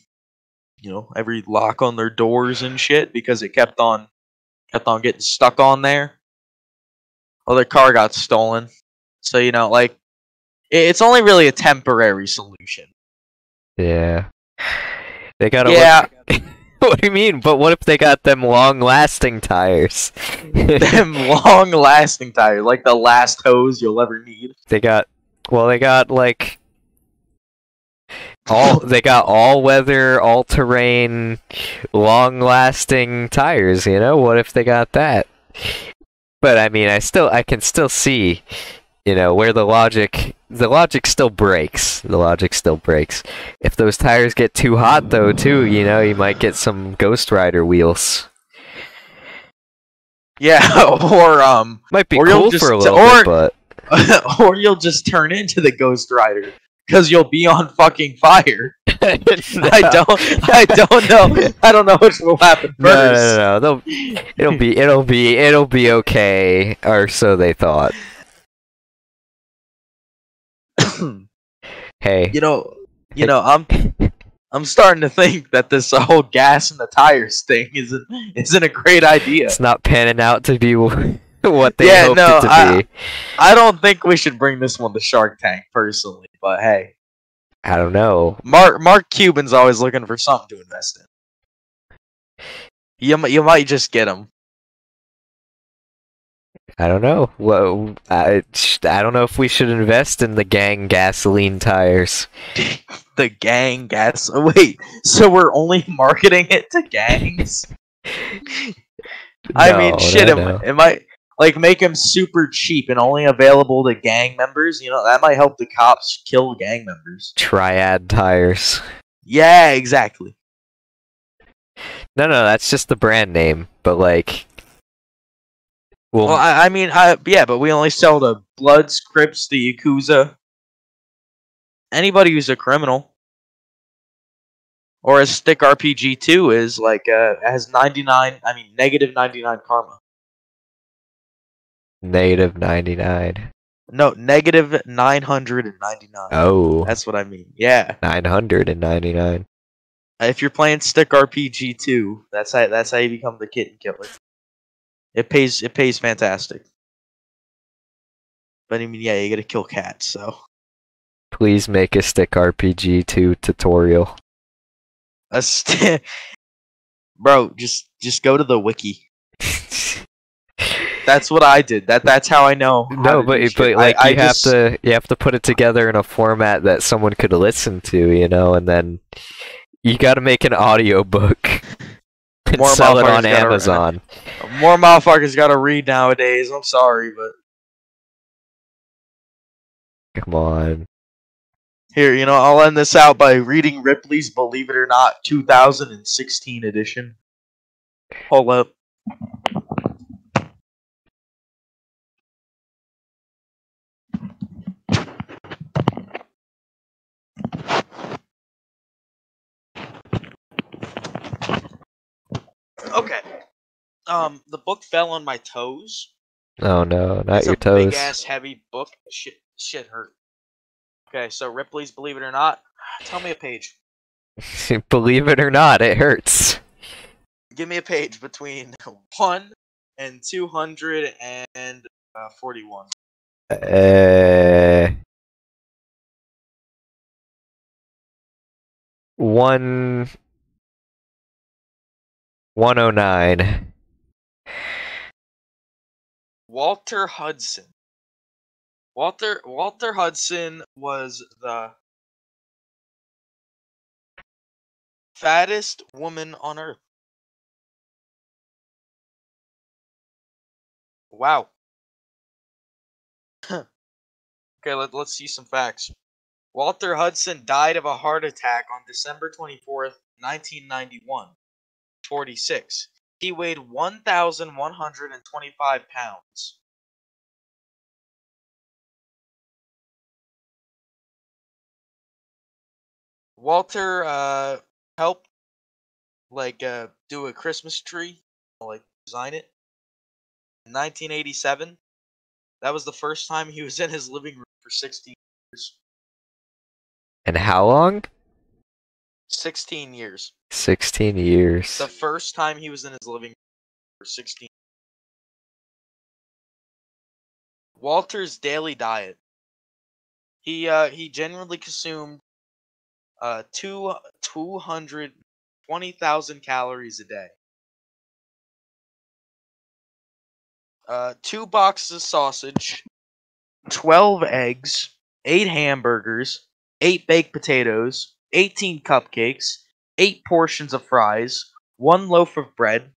you know, every lock on their doors and shit because it kept on kept on getting stuck on there. Well, their car got stolen, so you know, like it's only really a temporary solution. Yeah. They gotta Yeah, what do you mean? But what if they got them long lasting tires? them long-lasting tires, like the last hose you'll ever need. they got well they got like all they got all weather, all terrain, long lasting tires, you know? What if they got that? But I mean I still I can still see you know where the logic the logic still breaks. The logic still breaks. If those tires get too hot though too, you know, you might get some Ghost Rider wheels. Yeah, or um, Might be cool just- for a little or- bit, but or you'll just turn into the Ghost Rider because you'll be on fucking fire. I don't, I don't know, I don't know which will happen first. No, no, no, no. They'll, it'll be, it'll be, it'll be okay, or so they thought. Hey, you know, you know, I'm, I'm starting to think that this whole gas in the tires thing isn't, isn't a great idea. it's not panning out to be. what they Yeah, hoped no, it to I- be. I don't think we should bring this one to Shark Tank personally, but hey, I don't know. Mark Mark Cuban's always looking for something to invest in. You you might just get him. I don't know. Well, I, I don't know if we should invest in the gang gasoline tires. the gang gas. oh, Wait, so we're only marketing it to gangs? I mean, shit, no, it, no. mi- it might like make them super cheap and only available to gang members. You know, that might help the cops kill gang members. Triad tires. Yeah, exactly. No, no, that's just the brand name. But like, well, Well, I, I mean, I, yeah, but we only sell to Bloods, Crips, the Yakuza, anybody who's a criminal. Or as Stick RPG 2 is, like, uh, has 99, I mean, negative 99 karma. negative ninety nine. No, negative 999. Oh, That's what I mean. Yeah. nine hundred and ninety nine. If you're playing Stick RPG 2, that's how, that's how you become the kitten killer. It pays, it pays fantastic. But I mean, yeah, you gotta kill cats, so. Please make a stick RPG two tutorial. A st- Bro, just just go to the wiki. That's what I did. That that's how I know. no, but but like I, you I have just- to you have to put it together in a format that someone could listen to, you know, and then you got to make an audio book and More sell it on gotta- Amazon. more motherfuckers got to read nowadays. I'm sorry, but Come on. here, you know, I'll end this out by reading Ripley's "Believe It or Not" 2016 edition. Hold up. Okay. Um, the book fell on my toes. Oh no, not it's your a toes. Big ass heavy book. Shit, shit hurt. Okay, so Ripley's Believe It or Not. Tell me a page. Believe it or not, it hurts. Give me a page between one and two hundred and uh, forty-one. Uh, one one oh nine. Walter Hudson. Walter Walter Hudson was the fattest woman on earth. Wow. okay, let, let's see some facts. Walter Hudson died of a heart attack on December 24th, 1991. 46. He weighed 1,125 pounds. Walter uh, helped like uh, do a Christmas tree, like design it. In 1987, that was the first time he was in his living room for 16 years. And how long? 16 years. Sixteen years. The first time he was in his living room for 16. Walter's daily diet. He uh he generally consumed uh two two hundred twenty thousand calories a day. Uh two boxes of sausage, twelve eggs, eight hamburgers, eight baked potatoes, eighteen cupcakes, eight portions of fries, one loaf of bread,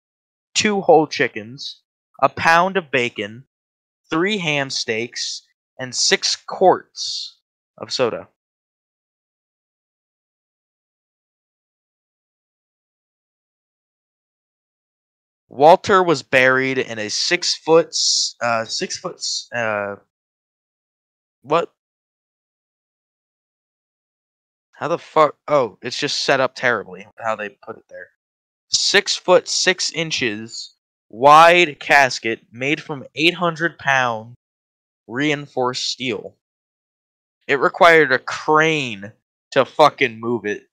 two whole chickens, a pound of bacon, three ham steaks, and six quarts of soda. Walter was buried in a six foot, uh, six foot, uh, what? How the fuck? Oh, it's just set up terribly. How they put it there. Six foot six inches wide casket made from 800 pound reinforced steel. It required a crane to fucking move it.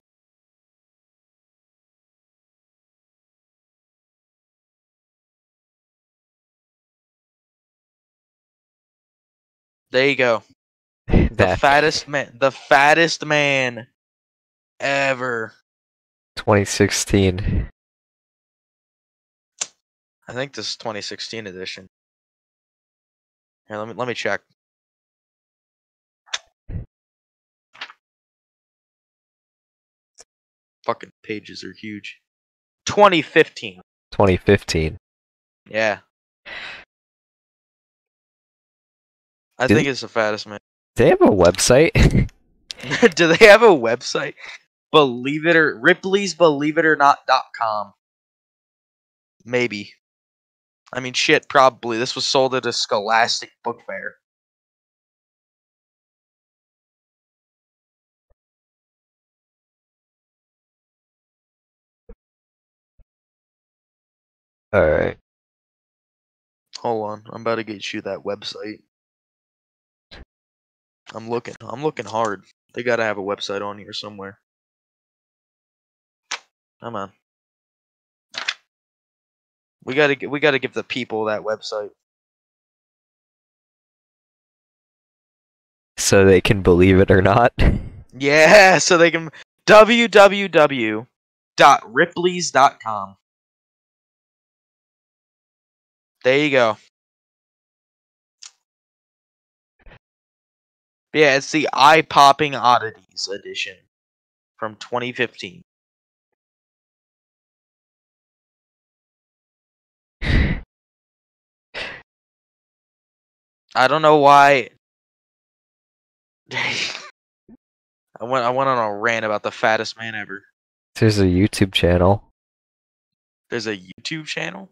There you go. The fattest man. The fattest man ever. 2016. I think this is 2016 edition. Here, let me let me check. Fucking pages are huge. 2015. 2015. Yeah. I Did- think it's the fattest man. Do they have a website? Do they have a website? Believe it or Ripley's Believe It or Not dot com. Maybe. I mean, shit, probably. This was sold at a Scholastic book fair. Alright. Hold on, I'm about to get you that website. I'm looking. I'm looking hard. They gotta have a website on here somewhere. Come on. We gotta we gotta give the people that website. So they can believe it or not. Yeah, so they can www.ripleys.com. There you go. Yeah, it's the eye popping oddities edition from 2015. I don't know why. I went I went on a rant about the fattest man ever. There's a YouTube channel. There's a YouTube channel.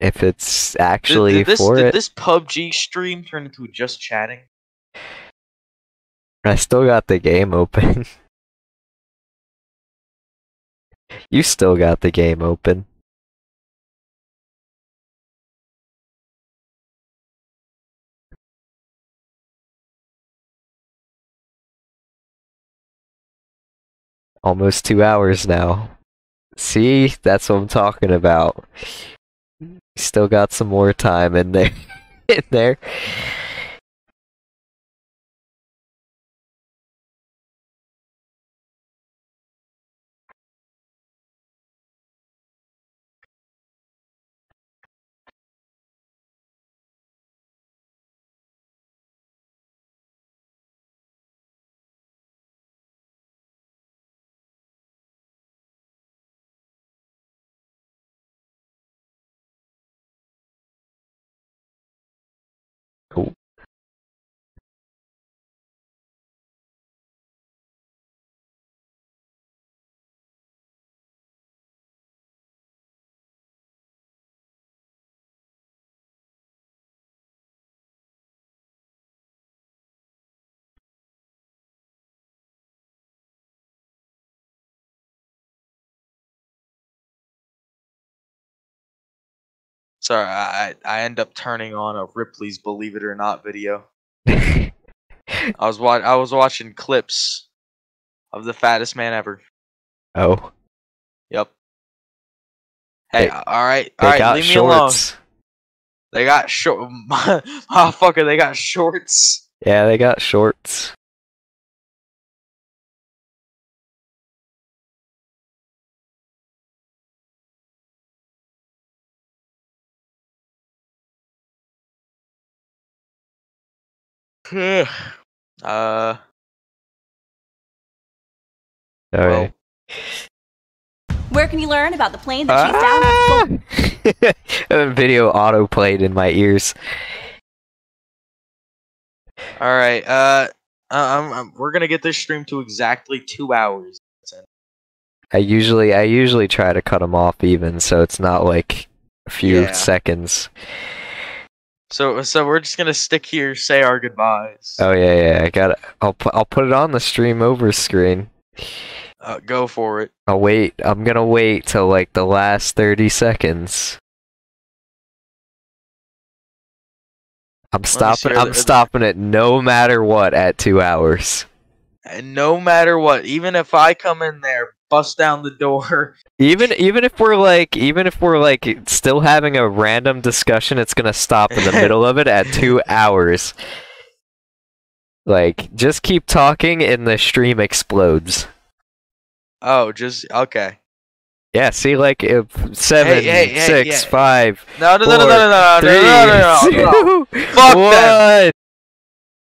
If it's Did- actually did, this for did it, this PUBG stream turn into just chatting? I still got the game open. you still got the game open. Almost two hours now. See, that's what I'm talking about. Still got some more time in there. in there. Sorry, I I end up turning on a Ripley's Believe It or Not video. I was wa- I was watching clips of the fattest man ever. oh, Yep. Hey, They- all right, all right, got leave me alone. They got short. Motherfucker, they got shorts. Yeah, they got shorts. uh, All well, right. Where can you learn about the plane that chased down? Ah! Video auto played in my ears. all right. Uh, um, um, we're gonna get this stream to exactly two hours. I usually I usually try to cut them off even, so it's not like a few Yeah. seconds. So, so we're just gonna stick here, say our goodbyes. Oh yeah, yeah. I got. I'll pu- I'll put it on the stream over screen. Uh, go for it. I'll wait. I'm gonna wait till like the last thirty seconds. I'm stopping. I'm the- stopping it no matter what at two hours. And no matter what, even if I come in there, bust down the door. Even even if we're like even if we're like still having a random discussion, it's gonna stop in the middle of it at two hours. Like, just keep talking and the stream explodes. Oh, just okay. Yeah, see, like if seven, hey, hey, six, hey, five. No, no, four, no, no, no, no, three, no, no, no, no, no, no. Fuck one. that.